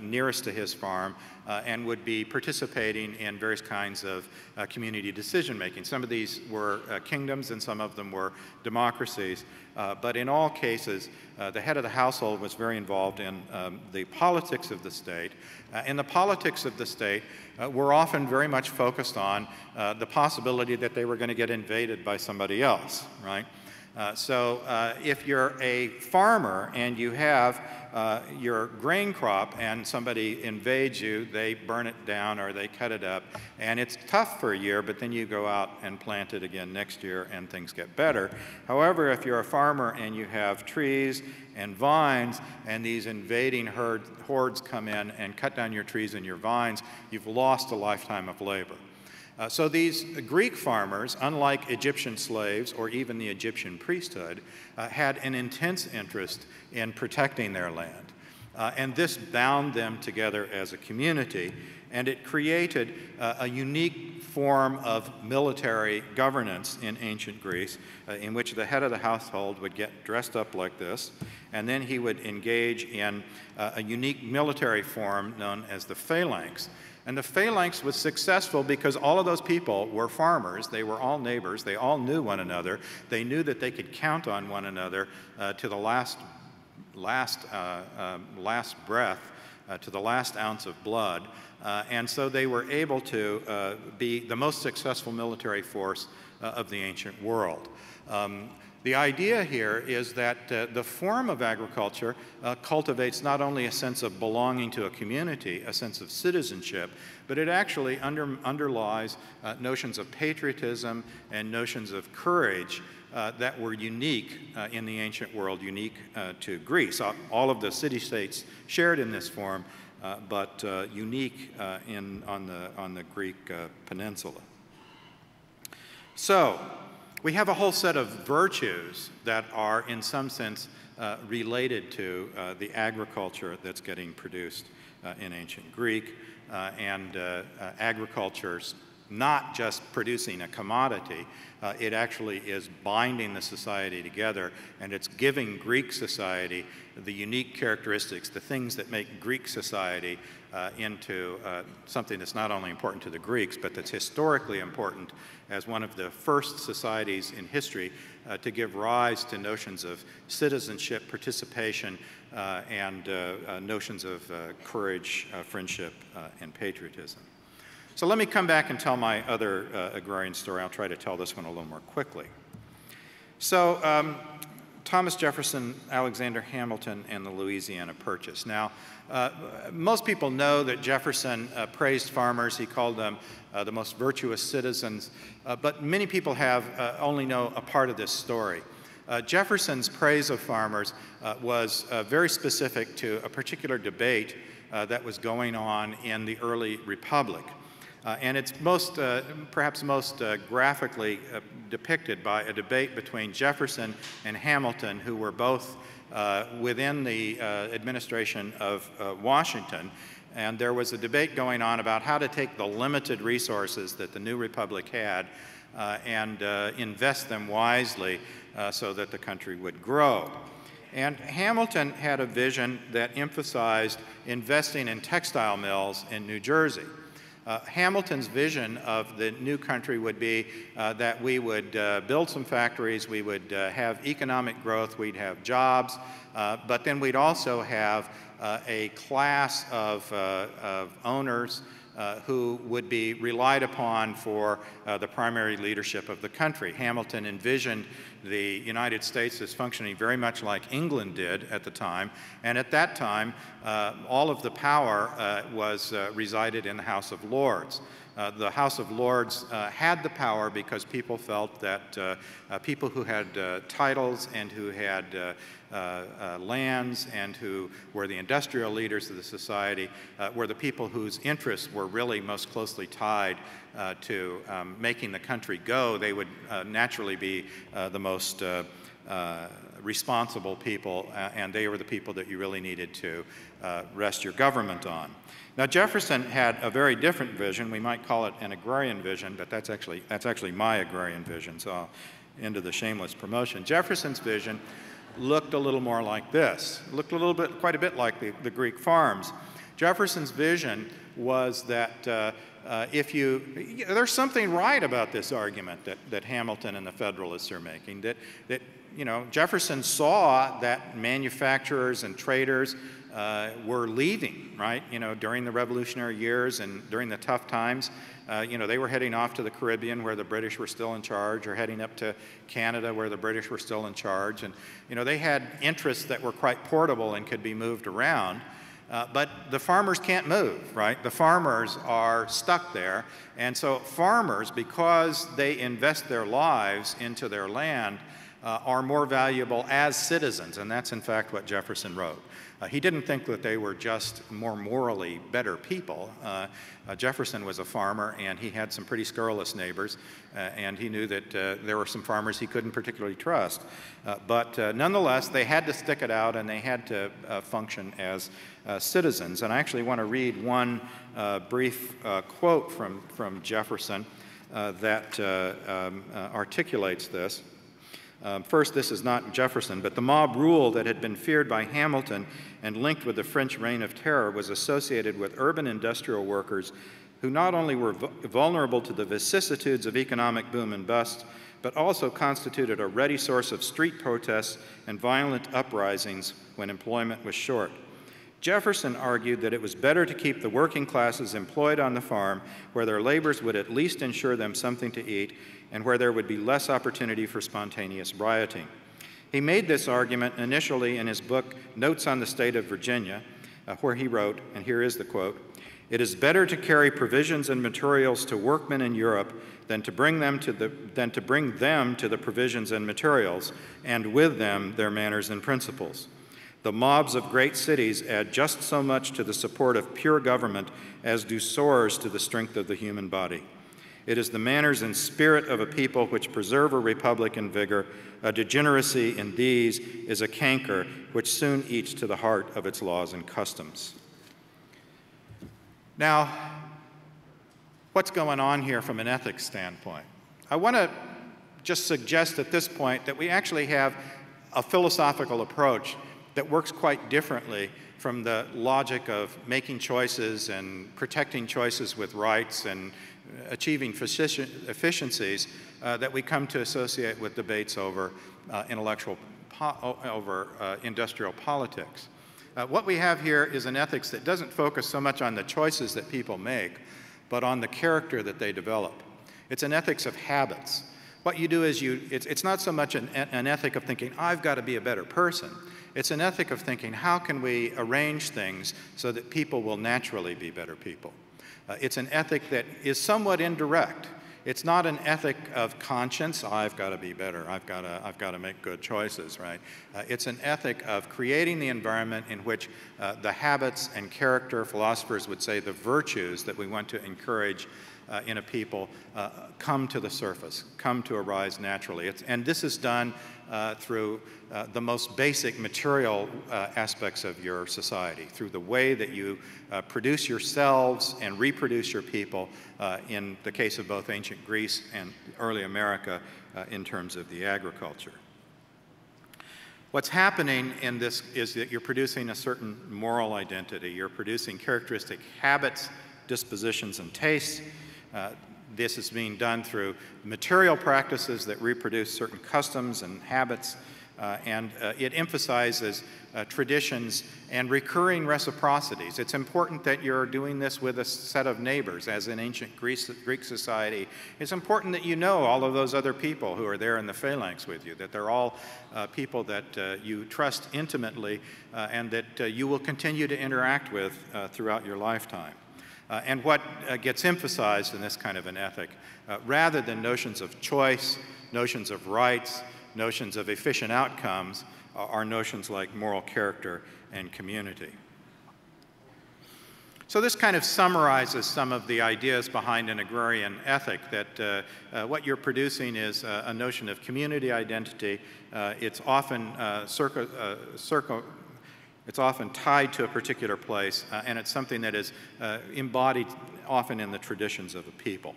nearest to his farm, uh, and would be participating in various kinds of uh, community decision-making. Some of these were kingdoms, and some of them were democracies, but in all cases, the head of the household was very involved in um, the politics of the state, and the politics of the state were often very much focused on the possibility that they were going to get invaded by somebody else right? Uh, so uh, if you're a farmer and you have uh, your grain crop and somebody invades you, they burn it down or they cut it up, and it's tough for a year, but then you go out and plant it again next year and things get better. However, if you're a farmer and you have trees and vines and these invading herd, hordes come in and cut down your trees and your vines, you've lost a lifetime of labor. Uh, so these Greek farmers, unlike Egyptian slaves or even the Egyptian priesthood, uh, had an intense interest in protecting their land. Uh, and this bound them together as a community, and it created uh, a unique form of military governance in ancient Greece, uh, in which the head of the household would get dressed up like this, and then he would engage in uh, a unique military form known as the phalanx. And the phalanx was successful because all of those people were farmers. They were all neighbors. They all knew one another. They knew that they could count on one another uh, to the last, last, uh, uh, last breath, uh, to the last ounce of blood. Uh, and so they were able to uh, be the most successful military force of the ancient world. Um, the idea here is that uh, the form of agriculture uh, cultivates not only a sense of belonging to a community, a sense of citizenship, but it actually under, underlies uh, notions of patriotism and notions of courage uh, that were unique uh, in the ancient world, unique uh, to Greece. All of the city-states shared in this form, but unique in, on, the, on the Greek peninsula. So, we have a whole set of virtues that are, in some sense, uh, related to uh, the agriculture that's getting produced uh, in ancient Greek. Uh, and uh, uh, agriculture's not just producing a commodity, it actually is binding the society together, and it's giving Greek society the unique characteristics, the things that make Greek society uh, into uh, something that's not only important to the Greeks, but that's historically important as one of the first societies in history uh, to give rise to notions of citizenship, participation, uh, and uh, uh, notions of courage, friendship, and patriotism. So let me come back and tell my other agrarian story. I'll try to tell this one a little more quickly. So um, Thomas Jefferson, Alexander Hamilton, and the Louisiana Purchase. Now, uh, most people know that Jefferson uh, praised farmers. He called them uh, the most virtuous citizens. Uh, but many people have uh, only know a part of this story. Uh, Jefferson's praise of farmers was very specific to a particular debate that was going on in the early republic. Uh, and it's most, uh, perhaps most uh, graphically uh, depicted by a debate between Jefferson and Hamilton, who were both uh, within the uh, administration of Washington. And there was a debate going on about how to take the limited resources that the new republic had and invest them wisely so that the country would grow. And Hamilton had a vision that emphasized investing in textile mills in New Jersey. Uh, Hamilton's vision of the new country would be uh, that we would uh, build some factories, we would uh, have economic growth, we'd have jobs, uh, but then we'd also have a class of, of owners uh, who would be relied upon for uh, the primary leadership of the country. Hamilton envisioned the United States as functioning very much like England did at the time, and at that time, uh, all of the power uh, was uh, resided in the House of Lords. Uh, the House of Lords uh, had the power because people felt that uh, people who had titles and who had lands and who were the industrial leaders of the society were the people whose interests were really most closely tied to um, making the country go. They would naturally be the most uh, responsible people, uh, and they were the people that you really needed to uh, rest your government on. Now Jefferson had a very different vision. We might call it an agrarian vision, but that's actually, that's actually my agrarian vision, so into the shameless promotion. Jefferson's vision looked a little more like this. It looked a little bit, quite a bit like the, the Greek farms. Jefferson's vision was that uh, uh, if you, there's something right about this argument that, that Hamilton and the Federalists are making, that, that you know, Jefferson saw that manufacturers and traders uh, were leaving, right? You know, during the Revolutionary years and during the tough times, uh, you know, they were heading off to the Caribbean where the British were still in charge, or heading up to Canada where the British were still in charge. And, you know, they had interests that were quite portable and could be moved around. Uh, but the farmers can't move, right? The farmers are stuck there. And so farmers, because they invest their lives into their land, uh, are more valuable as citizens, and that's in fact what Jefferson wrote. Uh, he didn't think that they were just more morally better people. Uh, uh Jefferson was a farmer and he had some pretty scurrilous neighbors, uh, and he knew that uh, there were some farmers he couldn't particularly trust. but nonetheless, they had to stick it out and they had to function as citizens. And I actually want to read one brief quote from, from Jefferson that um, articulates this. Um, first, this is not Jefferson, but the mob rule that had been feared by Hamilton and linked with the French reign of terror was associated with urban industrial workers who not only were vulnerable to the vicissitudes of economic boom and bust, but also constituted a ready source of street protests and violent uprisings when employment was short. Jefferson argued that it was better to keep the working classes employed on the farm, where their labors would at least ensure them something to eat, and where there would be less opportunity for spontaneous rioting. He made this argument initially in his book, Notes on the State of Virginia, uh, where he wrote, and here is the quote It is better to carry provisions and materials to workmen in Europe than to bring them to the, than to, bring them to the provisions and materials, and with them their manners and principles. The mobs of great cities add just so much to the support of pure government as do sores to the strength of the human body. It is the manners and spirit of a people which preserve a republic in vigor. A degeneracy in these is a canker which soon eats to the heart of its laws and customs. Now, what's going on here from an ethics standpoint? I want to just suggest at this point that we actually have a philosophical approach that works quite differently from the logic of making choices and protecting choices with rights and achieving efficiencies uh, that we come to associate with debates over uh, intellectual, over uh, industrial politics. Uh, what we have here is an ethics that doesn't focus so much on the choices that people make, but on the character that they develop. It's an ethics of habits. What you do is you, it's, it's not so much an, an ethic of thinking, I've got to be a better person. It's an ethic of thinking, how can we arrange things so that people will naturally be better people? Uh, it's an ethic that is somewhat indirect. It's not an ethic of conscience, oh, I've got to be better, I've got to, I've got to make good choices, right? Uh, it's an ethic of creating the environment in which uh, the habits and character, philosophers would say the virtues that we want to encourage uh, in a people uh, come to the surface, come to arise naturally. It's, and this is done uh, through uh, the most basic material uh, aspects of your society, through the way that you uh, produce yourselves and reproduce your people in the case of both ancient Greece and early America in terms of the agriculture. What's happening in this is that you're producing a certain moral identity. You're producing characteristic habits, dispositions, and tastes uh, this is being done through material practices that reproduce certain customs and habits and it emphasizes traditions and recurring reciprocities. It's important that you're doing this with a set of neighbors, as in ancient Greece, Greek society. It's important that you know all of those other people who are there in the phalanx with you, that they're all uh, people that uh, you trust intimately uh, and that you will continue to interact with throughout your lifetime. Uh, and what uh, gets emphasized in this kind of an ethic, uh, rather than notions of choice, notions of rights, notions of efficient outcomes, are notions like moral character and community. So this kind of summarizes some of the ideas behind an agrarian ethic, that uh, uh, what you're producing is uh, a notion of community identity. it's often circa, circa it's often tied to a particular place, uh, and it's something that is uh, embodied often in the traditions of a people.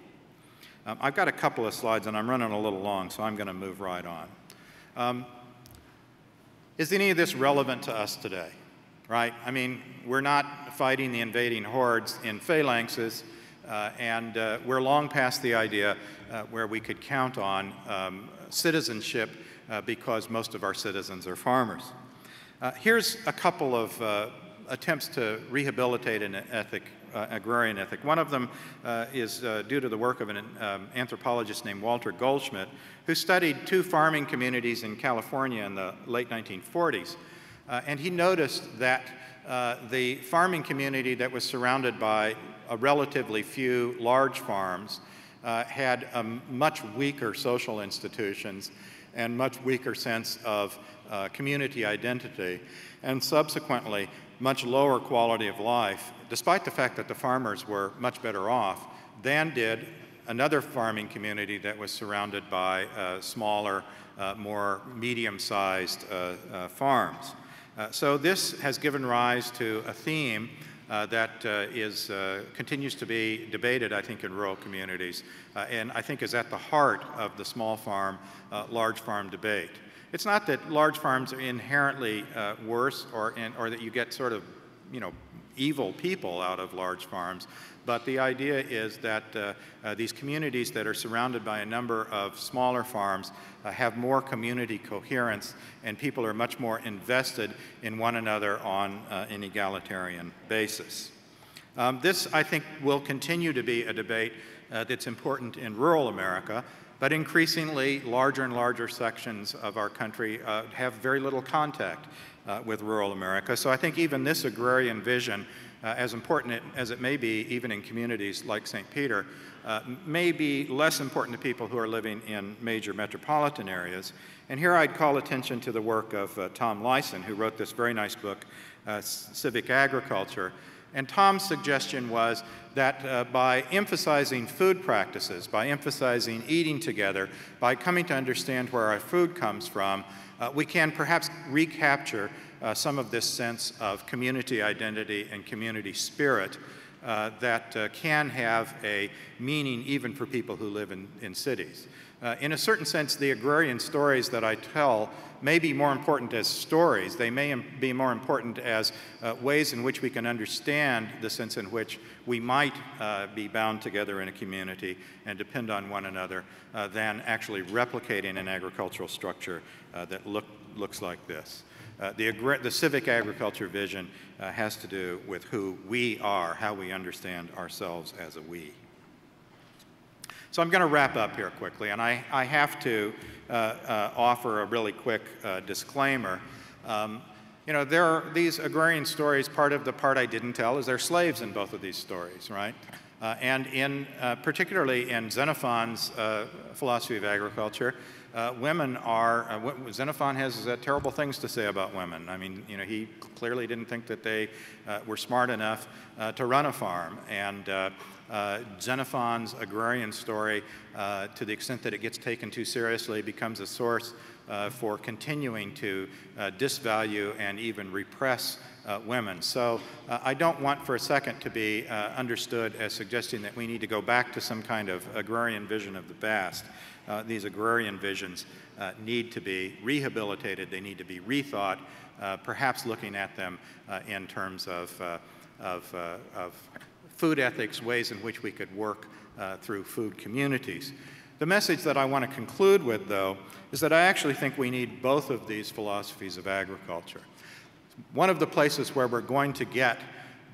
Um, I've got a couple of slides, and I'm running a little long, so I'm going to move right on. Um, is any of this relevant to us today? Right? I mean, we're not fighting the invading hordes in phalanxes, uh, and uh, we're long past the idea uh, where we could count on um, citizenship uh, because most of our citizens are farmers. Uh, here's a couple of uh, attempts to rehabilitate an ethic, agrarian ethic. One of them uh, is uh, due to the work of an um, anthropologist named Walter Goldschmidt, who studied two farming communities in California in the late 1940s. Uh, and he noticed that the farming community that was surrounded by a relatively few large farms had um, much weaker social institutions and much weaker sense of uh, community identity, and subsequently much lower quality of life, despite the fact that the farmers were much better off than did another farming community that was surrounded by uh, smaller, uh, more medium-sized uh, uh, farms. Uh, so this has given rise to a theme uh, that is, continues to be debated, I think, in rural communities, and I think is at the heart of the small farm, large farm debate. It's not that large farms are inherently worse or, in, or that you get sort of, you know, evil people out of large farms, but the idea is that uh, uh, these communities that are surrounded by a number of smaller farms uh, have more community coherence and people are much more invested in one another on uh, an egalitarian basis. Um, this, I think, will continue to be a debate uh, that's important in rural America, but increasingly, larger and larger sections of our country uh, have very little contact with rural America. So I think even this agrarian vision, uh, as important as it may be, even in communities like St. Peter, uh, may be less important to people who are living in major metropolitan areas. And here I'd call attention to the work of uh, Tom Lyson, who wrote this very nice book, uh, Civic Agriculture, and Tom's suggestion was that uh, by emphasizing food practices, by emphasizing eating together, by coming to understand where our food comes from, uh, we can perhaps recapture uh, some of this sense of community identity and community spirit uh, that uh, can have a meaning even for people who live in, in cities. Uh, in a certain sense, the agrarian stories that I tell may be more important as stories. They may be more important as uh, ways in which we can understand the sense in which we might uh, be bound together in a community and depend on one another uh, than actually replicating an agricultural structure uh, that look, looks like this. Uh, the, the, civic agriculture vision has to do with who we are, how we understand ourselves as a we. So I'm going to wrap up here quickly, and I, I have to uh, uh, offer a really quick uh, disclaimer. Um, you know, there are these agrarian stories, part of the part I didn't tell is there are slaves in both of these stories, right? Uh, and in, uh, particularly in Xenophon's uh, philosophy of agriculture, women are, Xenophon has terrible things to say about women. I mean, you know, he clearly didn't think that they were smart enough to run a farm. And uh, Xenophon's agrarian story, uh, to the extent that it gets taken too seriously, becomes a source uh, for continuing to uh, disvalue and even repress uh, women. So uh, I don't want for a second to be understood as suggesting that we need to go back to some kind of agrarian vision of the past. these agrarian visions need to be rehabilitated, they need to be rethought, perhaps looking at them in terms of, of, of food ethics, ways in which we could work uh, through food communities. The message that I want to conclude with, though, is that I actually think we need both of these philosophies of agriculture. One of the places where we're going to get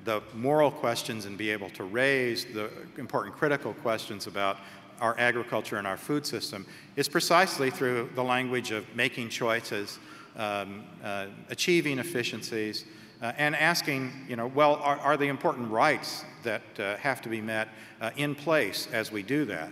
the moral questions and be able to raise the important critical questions about our agriculture and our food system is precisely through the language of making choices, um, uh, achieving efficiencies, uh, and asking, you know, well, are, are the important rights that uh, have to be met uh, in place as we do that?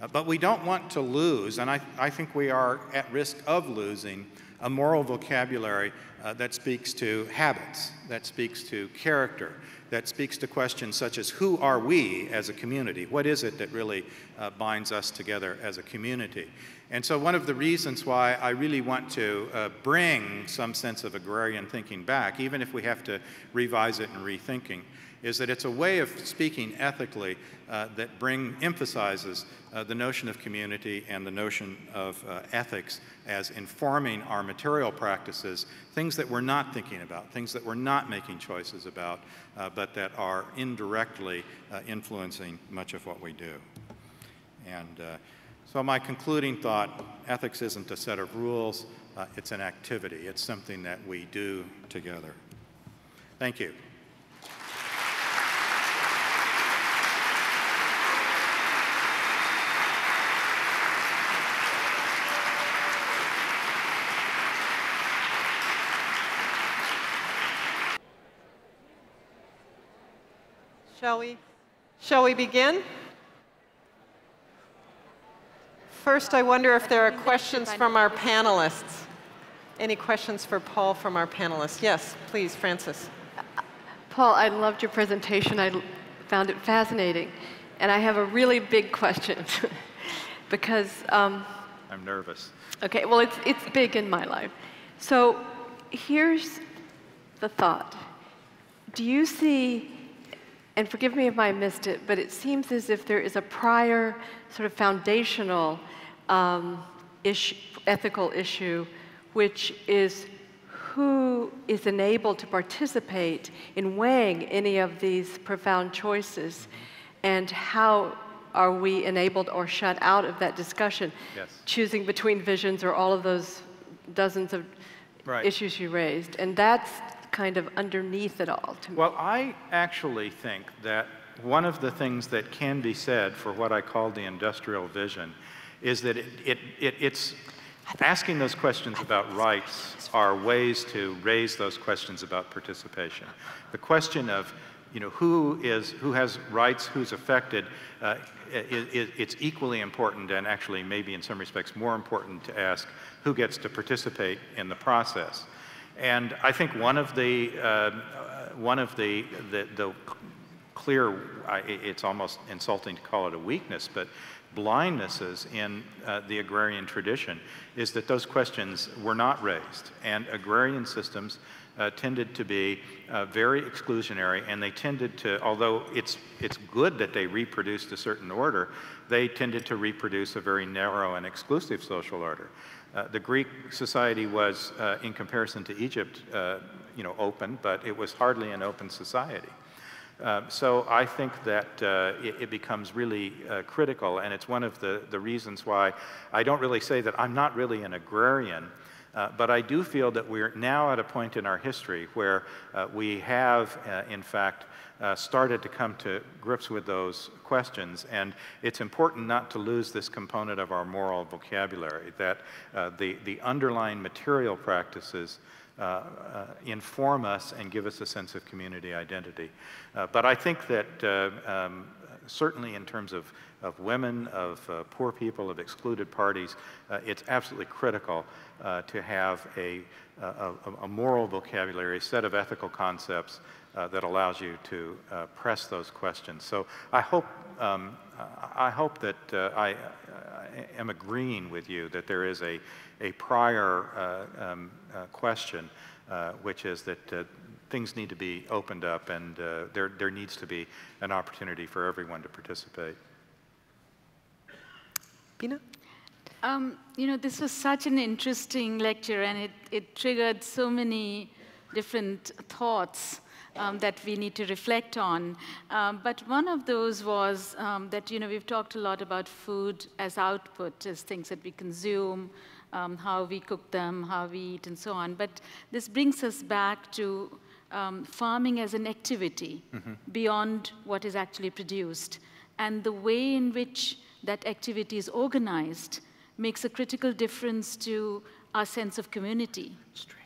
Uh, but we don't want to lose, and I, I think we are at risk of losing, a moral vocabulary uh, that speaks to habits, that speaks to character, that speaks to questions such as who are we as a community? What is it that really uh, binds us together as a community? And so, one of the reasons why I really want to uh, bring some sense of agrarian thinking back, even if we have to revise it and rethinking, is that it's a way of speaking ethically uh, that bring emphasizes uh, the notion of community and the notion of uh, ethics as informing our material practices, things that we're not thinking about, things that we're not making choices about, uh, but that are indirectly uh, influencing much of what we do. And uh, so my concluding thought, ethics isn't a set of rules, it's an activity. It's something that we do together. Thank you. Shall we, shall we begin? First, I wonder if there are questions from our panelists. Any questions for Paul from our panelists? Yes, please, Frances. Paul, I loved your presentation. I found it fascinating. And I have a really big question because. Um, I'm nervous. Okay, well, it's, it's big in my life. So here's the thought Do you see and forgive me if I missed it, but it seems as if there is a prior sort of foundational um, issue, ethical issue, which is who is enabled to participate in weighing any of these profound choices, and how are we enabled or shut out of that discussion, yes. choosing between visions or all of those dozens of right. issues you raised. And that's kind of underneath it all to me. Well, I actually think that one of the things that can be said for what I call the industrial vision is that it, it, it, it's asking those questions about rights are ways to raise those questions about participation. The question of you know, who, is, who has rights, who's affected, uh, it, it, it's equally important and actually maybe in some respects more important to ask who gets to participate in the process. And I think one of the, uh, one of the, the, the clear, it's almost insulting to call it a weakness, but blindnesses in uh, the agrarian tradition is that those questions were not raised. And agrarian systems uh, tended to be uh, very exclusionary, and they tended to, although it's, it's good that they reproduced a certain order, they tended to reproduce a very narrow and exclusive social order. Uh, the Greek society was, uh, in comparison to Egypt, uh, you know, open, but it was hardly an open society. Uh, so I think that uh, it, it, becomes really critical, and it's one of the, the reasons why I don't really say that I'm not really an agrarian, but I do feel that we're now at a point in our history where we have, in fact, uh, started to come to grips with those questions. And it's important not to lose this component of our moral vocabulary, that uh, the, the underlying material practices uh, uh inform us and give us a sense of community identity. Uh, but I think that uh, um, certainly in terms of, of women, of poor people, of excluded parties, it's absolutely critical to have a, a, a moral vocabulary, a set of ethical concepts that allows you to uh, press those questions. So I hope, um, I hope that uh, I, I, am agreeing with you that there is a, a prior uh, um, uh, question, uh, which is that things need to be opened up and there, there needs to be an opportunity for everyone to participate. Bina? Um, you know, this was such an interesting lecture and it, it triggered so many different thoughts. Um, that we need to reflect on. Um, but one of those was um, that, you know, we've talked a lot about food as output, as things that we consume, um, how we cook them, how we eat, and so on. But this brings us back to um, farming as an activity mm-hmm. beyond what is actually produced. And the way in which that activity is organized makes a critical difference to our sense of community.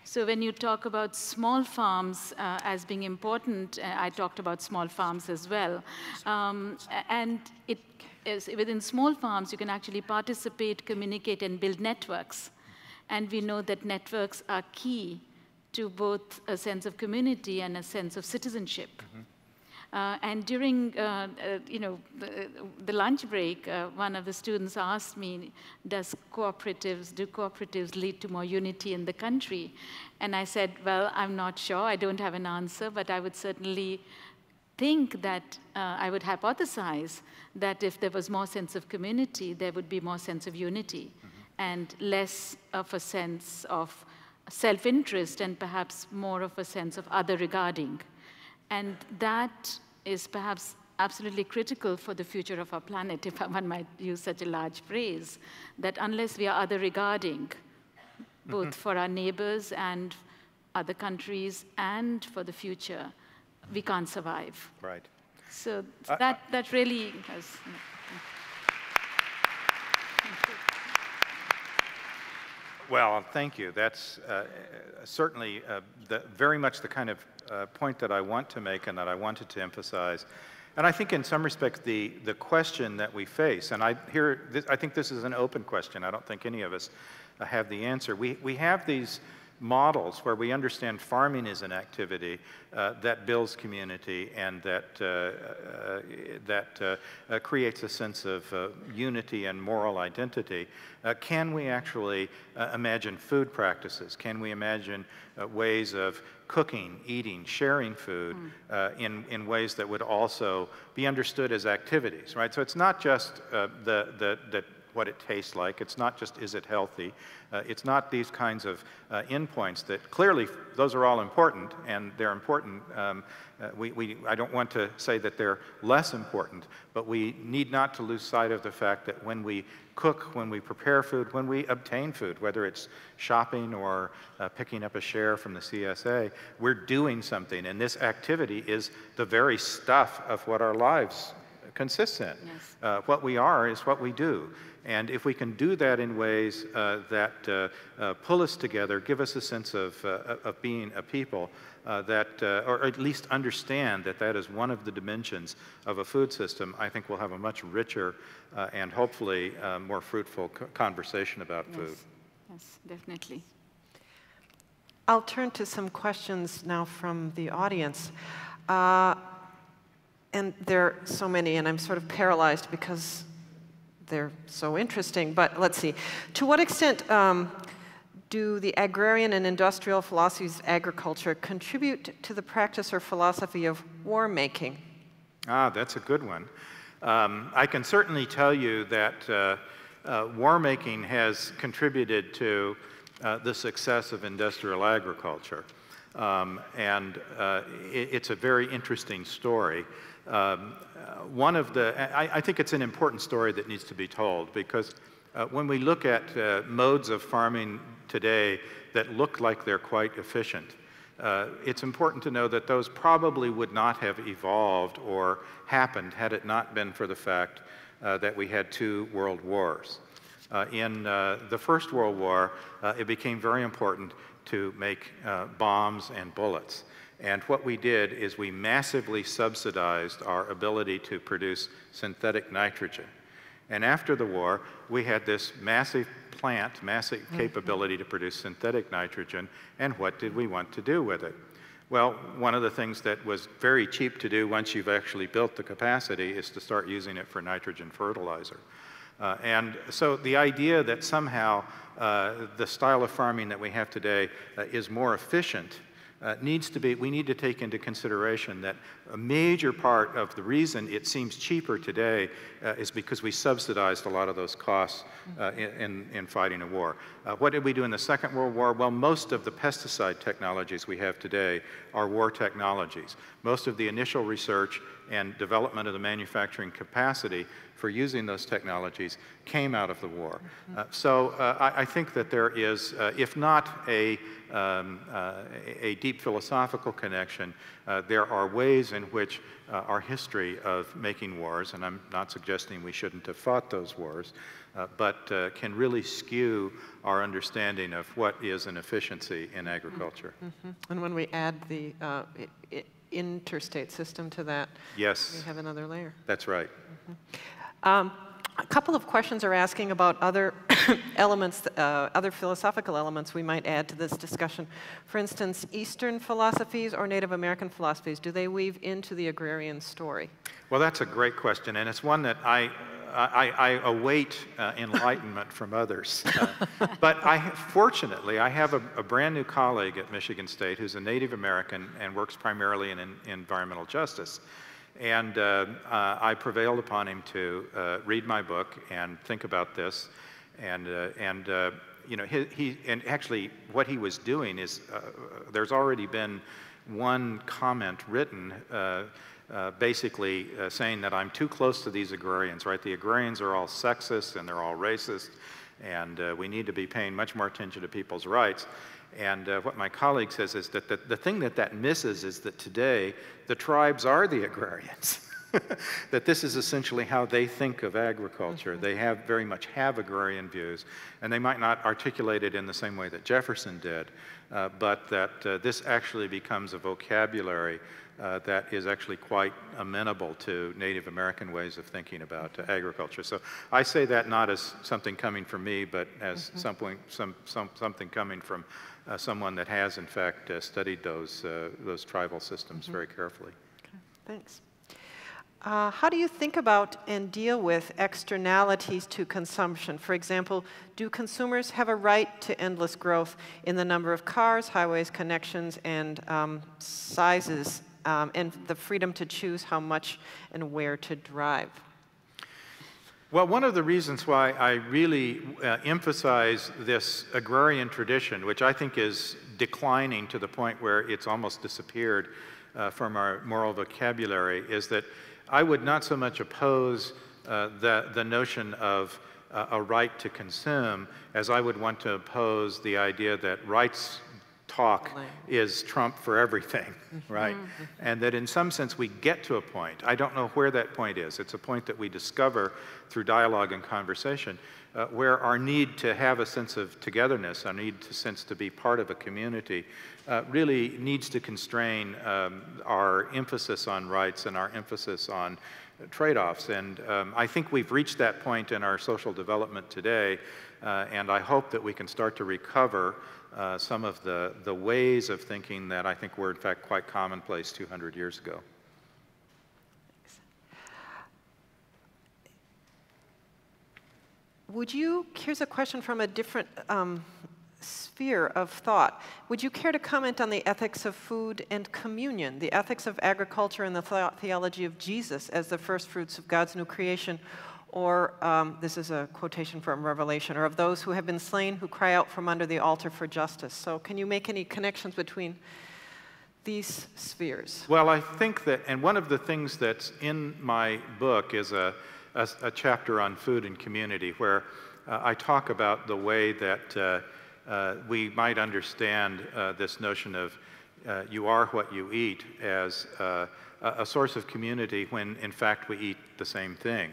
So when you talk about small farms uh, as being important, uh, I talked about small farms as well. Um, and it is, within small farms, you can actually participate, communicate, and build networks. And we know that networks are key to both a sense of community and a sense of citizenship. Mm -hmm. Uh, and during, uh, uh, you know, the, the lunch break, uh, one of the students asked me, does cooperatives, do cooperatives lead to more unity in the country? And I said, well, I'm not sure. I don't have an answer, but I would certainly think that uh, I would hypothesize that if there was more sense of community, there would be more sense of unity mm -hmm. and less of a sense of self-interest and perhaps more of a sense of other regarding. And that is perhaps absolutely critical for the future of our planet, if one might use such a large phrase, that unless we are other regarding, both mm -hmm. for our neighbors and other countries and for the future, we can't survive. Right. So that, that really has. Well, thank you. That's uh, certainly uh, the, very much the kind of uh, point that I want to make and that I wanted to emphasize. And I think in some respects the, the question that we face, and I, hear this, I think this is an open question, I don't think any of us uh, have the answer. We, we have these models where we understand farming is an activity uh, that builds community and that, uh, uh, that uh, creates a sense of unity and moral identity. can we actually imagine food practices? Can we imagine ways of cooking, eating, sharing food mm. in, in ways that would also be understood as activities, right? So it's not just the, the, the what it tastes like. It's not just is it healthy. Uh, it's not these kinds of uh, endpoints that clearly those are all important and they're important. Um, uh, we, we, I don't want to say that they're less important, but we need not to lose sight of the fact that when we cook, when we prepare food, when we obtain food, whether it's shopping or uh, picking up a share from the CSA, we're doing something. And this activity is the very stuff of what our lives consists in. Yes. Uh, what we are is what we do. And if we can do that in ways uh, that uh, uh, pull us together, give us a sense of, uh, of being a people, uh, that, uh, or at least understand that that is one of the dimensions of a food system, I think we'll have a much richer and hopefully more fruitful conversation about yes. food. Yes, definitely. I'll turn to some questions now from the audience. and there are so many, and I'm sort of paralyzed because they're so interesting. But let's see. To what extent um, do the agrarian and industrial philosophies of agriculture contribute to the practice or philosophy of war making? Ah, that's a good one. Um, I can certainly tell you that uh, uh, war making has contributed to uh, the success of industrial agriculture. Um, and uh, it, it's a very interesting story. Um, uh, one of the, I, I, think it's an important story that needs to be told because uh, when we look at uh, modes of farming today that look like they're quite efficient, uh, it's important to know that those probably would not have evolved or happened had it not been for the fact uh, that we had two world wars. Uh, in the First World War, it became very important to make bombs and bullets. And what we did is we massively subsidized our ability to produce synthetic nitrogen. And after the war, we had this massive plant, massive mm-hmm. capability to produce synthetic nitrogen, and what did we want to do with it? Well, one of the things that was very cheap to do once you've actually built the capacity is to start using it for nitrogen fertilizer. Uh, and so the idea that somehow uh, the style of farming that we have today uh, is more efficient uh, needs to be, we need to take into consideration that a major part of the reason it seems cheaper today uh, is because we subsidized a lot of those costs uh, in, in, fighting a war. Uh, what did we do in the Second World War? Well, most of the pesticide technologies we have today are war technologies. Most of the initial research and development of the manufacturing capacity for using those technologies came out of the war. Mm-hmm. Uh, so uh, I, I, think that there is, uh, if not a, um, uh, a deep philosophical connection, uh, there are ways in which uh, our history of making wars, and I'm not suggesting we shouldn't have fought those wars, but can really skew our understanding of what is an efficiency in agriculture. Mm -hmm. And when we add the interstate system to that, yes. we have another layer. That's right. Mm -hmm. um, a couple of questions are asking about other elements, uh, other philosophical elements we might add to this discussion. For instance, Eastern philosophies or Native American philosophies, do they weave into the agrarian story? Well, that's a great question, and it's one that I I, I await uh, enlightenment from others. Uh, but I, fortunately, I have a, a, brand new colleague at Michigan State who's a Native American and works primarily in, in environmental justice. And uh, uh I prevailed upon him to uh, read my book and think about this. And, uh, and you know, he, he, and actually what he was doing is there's already been one comment written uh, basically uh, saying that I'm too close to these agrarians, right? The agrarians are all sexist and they're all racist, and uh, we need to be paying much more attention to people's rights. And uh, what my colleague says is that the, the thing that that misses is that today the tribes are the agrarians. that this is essentially how they think of agriculture. They have very much have agrarian views, and they might not articulate it in the same way that Jefferson did, uh, but that uh, this actually becomes a vocabulary uh, that is actually quite amenable to Native American ways of thinking about uh, agriculture. So I say that not as something coming from me, but as mm -hmm. something, some, some, something coming from uh, someone that has, in fact, uh, studied those, uh, those tribal systems mm -hmm. very carefully. Okay, thanks. Uh, how do you think about and deal with externalities to consumption? For example, do consumers have a right to endless growth in the number of cars, highways, connections, and um, sizes um, and the freedom to choose how much and where to drive? Well, one of the reasons why I really uh, emphasize this agrarian tradition, which I think is declining to the point where it's almost disappeared uh, from our moral vocabulary, is that I would not so much oppose uh, the, the notion of uh, a right to consume as I would want to oppose the idea that rights talk is trump for everything, mm-hmm. right? Mm-hmm. And that in some sense we get to a point. I don't know where that point is. It's a point that we discover through dialogue and conversation uh, where our need to have a sense of togetherness, our need to sense to be part of a community, uh, really needs to constrain um, our emphasis on rights and our emphasis on trade-offs. And um, I think we've reached that point in our social development today, uh, and I hope that we can start to recover uh, some of the, the ways of thinking that I think were in fact quite commonplace 200 years ago. Would you, here's a question from a different um, sphere of thought. Would you care to comment on the ethics of food and communion, the ethics of agriculture and the theology of Jesus as the first fruits of God's new creation, or um, this is a quotation from Revelation, or of those who have been slain who cry out from under the altar for justice. So, can you make any connections between these spheres? Well, I think that, and one of the things that's in my book is a, a, a chapter on food and community where uh, I talk about the way that uh, uh, we might understand uh, this notion of uh, you are what you eat as uh, a source of community when, in fact, we eat the same thing.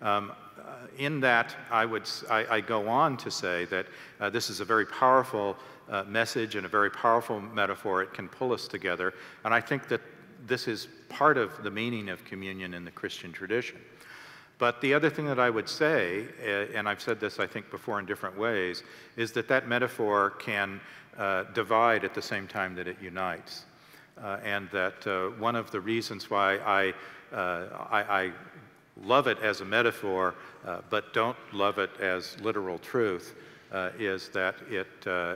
Um, uh, in that, I, would, I, I, go on to say that uh, this is a very powerful uh, message and a very powerful metaphor. It can pull us together. And I think that this is part of the meaning of communion in the Christian tradition. But the other thing that I would say, uh, and I've said this I think before in different ways, is that that metaphor can uh, divide at the same time that it unites. Uh, and that one of the reasons why I, I, I, love it as a metaphor, uh, but don't love it as literal truth, uh, is that it, uh,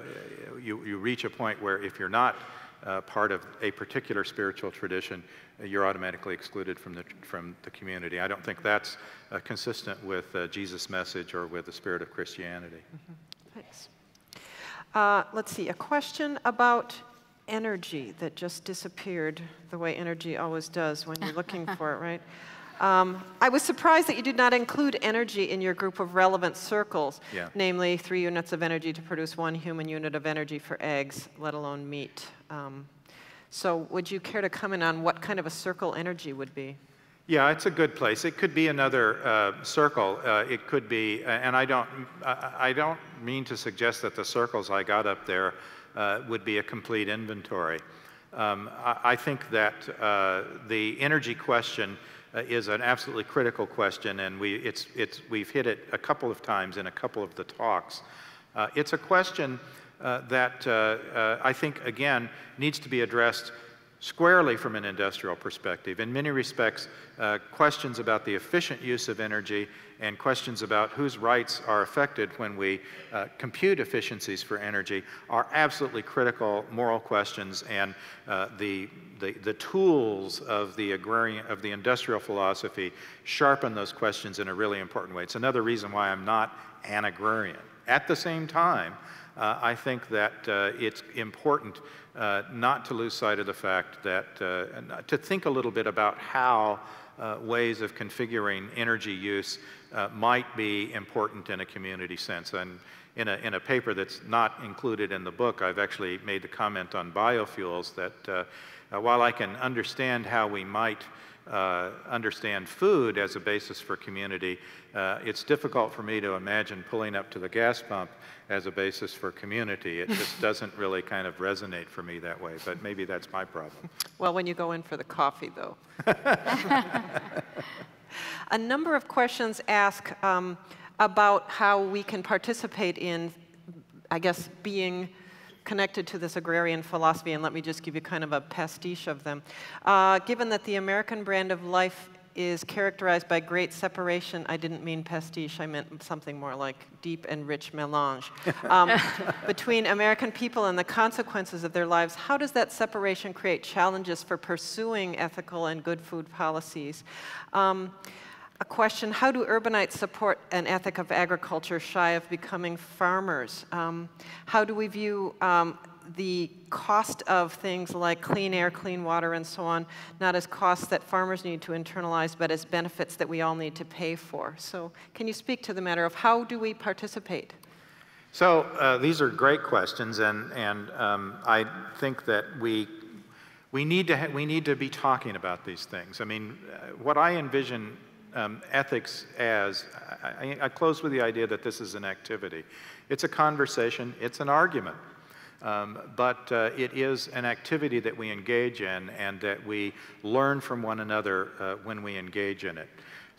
you, you reach a point where if you're not uh, part of a particular spiritual tradition, uh, you're automatically excluded from the, from the community. I don't think that's uh, consistent with uh, Jesus' message or with the spirit of Christianity. Mm-hmm. Thanks. Uh, let's see, a question about energy that just disappeared the way energy always does when you're looking for it, right? Um, I was surprised that you did not include energy in your group of relevant circles, yeah. namely three units of energy to produce one human unit of energy for eggs, let alone meat. Um, so would you care to comment on what kind of a circle energy would be? Yeah, it's a good place. It could be another uh, circle. Uh, it could be, and I don't, I don't mean to suggest that the circles I got up there uh, would be a complete inventory. Um, I, I, think that uh, the energy question uh, is an absolutely critical question, and we, it's, it's, we've hit it a couple of times in a couple of the talks. Uh, it's a question uh, that uh, uh, I think, again, needs to be addressed squarely from an industrial perspective. In many respects, uh, questions about the efficient use of energy and questions about whose rights are affected when we uh, compute efficiencies for energy are absolutely critical moral questions and uh, the, the, the, tools of the agrarian, of the industrial philosophy sharpen those questions in a really important way. It's another reason why I'm not an agrarian. At the same time, uh, I think that uh, it's important uh, not to lose sight of the fact that uh, to think a little bit about how uh, ways of configuring energy use uh, might be important in a community sense. And in a, in a paper that's not included in the book, I've actually made the comment on biofuels that while I can understand how we might uh, understand food as a basis for community, uh, it's difficult for me to imagine pulling up to the gas pump as a basis for community. It just doesn't really kind of resonate for me that way, but maybe that's my problem. Well, when you go in for the coffee, though. a number of questions ask um, about how we can participate in, I guess, being connected to this agrarian philosophy, and let me just give you kind of a pastiche of them. Uh, given that the American brand of life is characterized by great separation. I didn't mean pastiche, I meant something more like deep and rich melange. Um, between American people and the consequences of their lives, how does that separation create challenges for pursuing ethical and good food policies? Um, a question, how do urbanites support an ethic of agriculture shy of becoming farmers? Um, how do we view um, the cost of things like clean air, clean water, and so on, not as costs that farmers need to internalize, but as benefits that we all need to pay for. So can you speak to the matter of how do we participate? So uh, these are great questions, and, and um, I think that we, we, need to we need to be talking about these things. I mean, uh, what I envision um, ethics as, I, I close with the idea that this is an activity. It's a conversation, it's an argument. Um, but uh, it is an activity that we engage in and that we learn from one another uh, when we engage in it.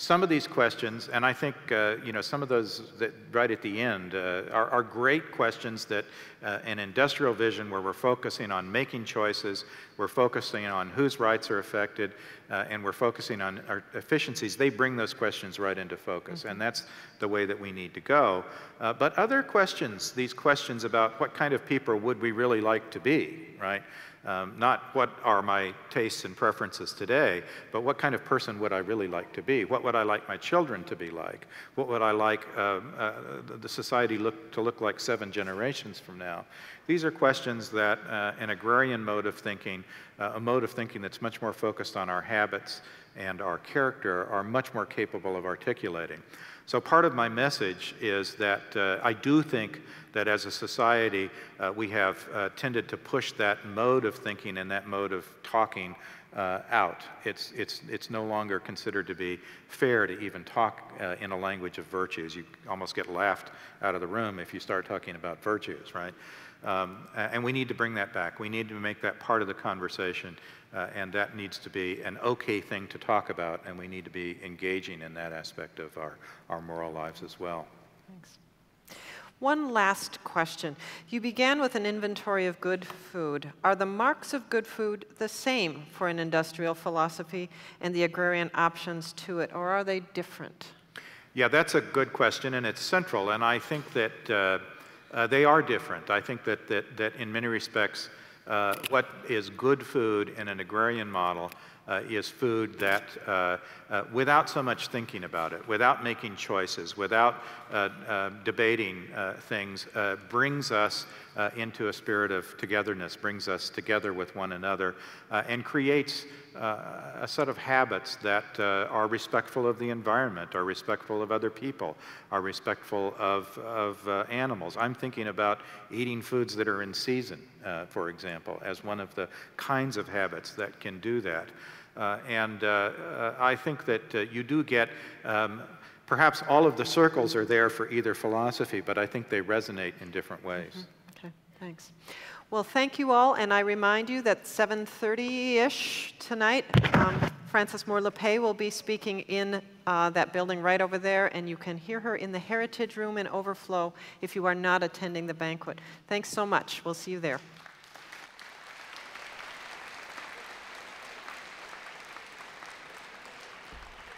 Some of these questions, and I think uh, you know some of those that right at the end uh, are, are, great questions that uh, an industrial vision where we're focusing on making choices, we're focusing on whose rights are affected, uh, and we're focusing on our efficiencies. They bring those questions right into focus, and that's the way that we need to go. Uh, but other questions, these questions about what kind of people would we really like to be, right? Um, not what are my tastes and preferences today, but what kind of person would I really like to be? What would I like my children to be like? What would I like uh, uh, the society look, to look like seven generations from now? These are questions that uh, an agrarian mode of thinking, uh, a mode of thinking that's much more focused on our habits and our character, are much more capable of articulating. So part of my message is that uh, I do think that as a society, uh, we have uh, tended to push that mode of thinking and that mode of talking uh, out. It's, it's, it's no longer considered to be fair to even talk uh, in a language of virtues. You almost get laughed out of the room if you start talking about virtues, right? Um, and we need to bring that back. We need to make that part of the conversation uh, and that needs to be an okay thing to talk about, and we need to be engaging in that aspect of our, our moral lives as well. Thanks. One last question. You began with an inventory of good food. Are the marks of good food the same for an industrial philosophy and the agrarian options to it, or are they different? Yeah, that's a good question, and it's central. And I think that uh, uh, they are different. I think that, that, that in many respects, uh, what is good food in an agrarian model uh, is food that, uh, uh, without so much thinking about it, without making choices, without debating uh, things, brings us into a spirit of togetherness, brings us together with one another, and creates a set of habits that are respectful of the environment, are respectful of other people, are respectful of, of animals. I'm thinking about eating foods that are in season, for example, as one of the kinds of habits that can do that. Uh, and uh, uh, I think that you do get, um, perhaps all of the circles are there for either philosophy, but I think they resonate in different ways. Mm -hmm. Okay, thanks. Well, thank you all, and I remind you that 7.30-ish tonight, um, Frances Moore Lappé will be speaking in uh, that building right over there, and you can hear her in the Heritage Room in Overflow if you are not attending the banquet. Thanks so much. We'll see you there.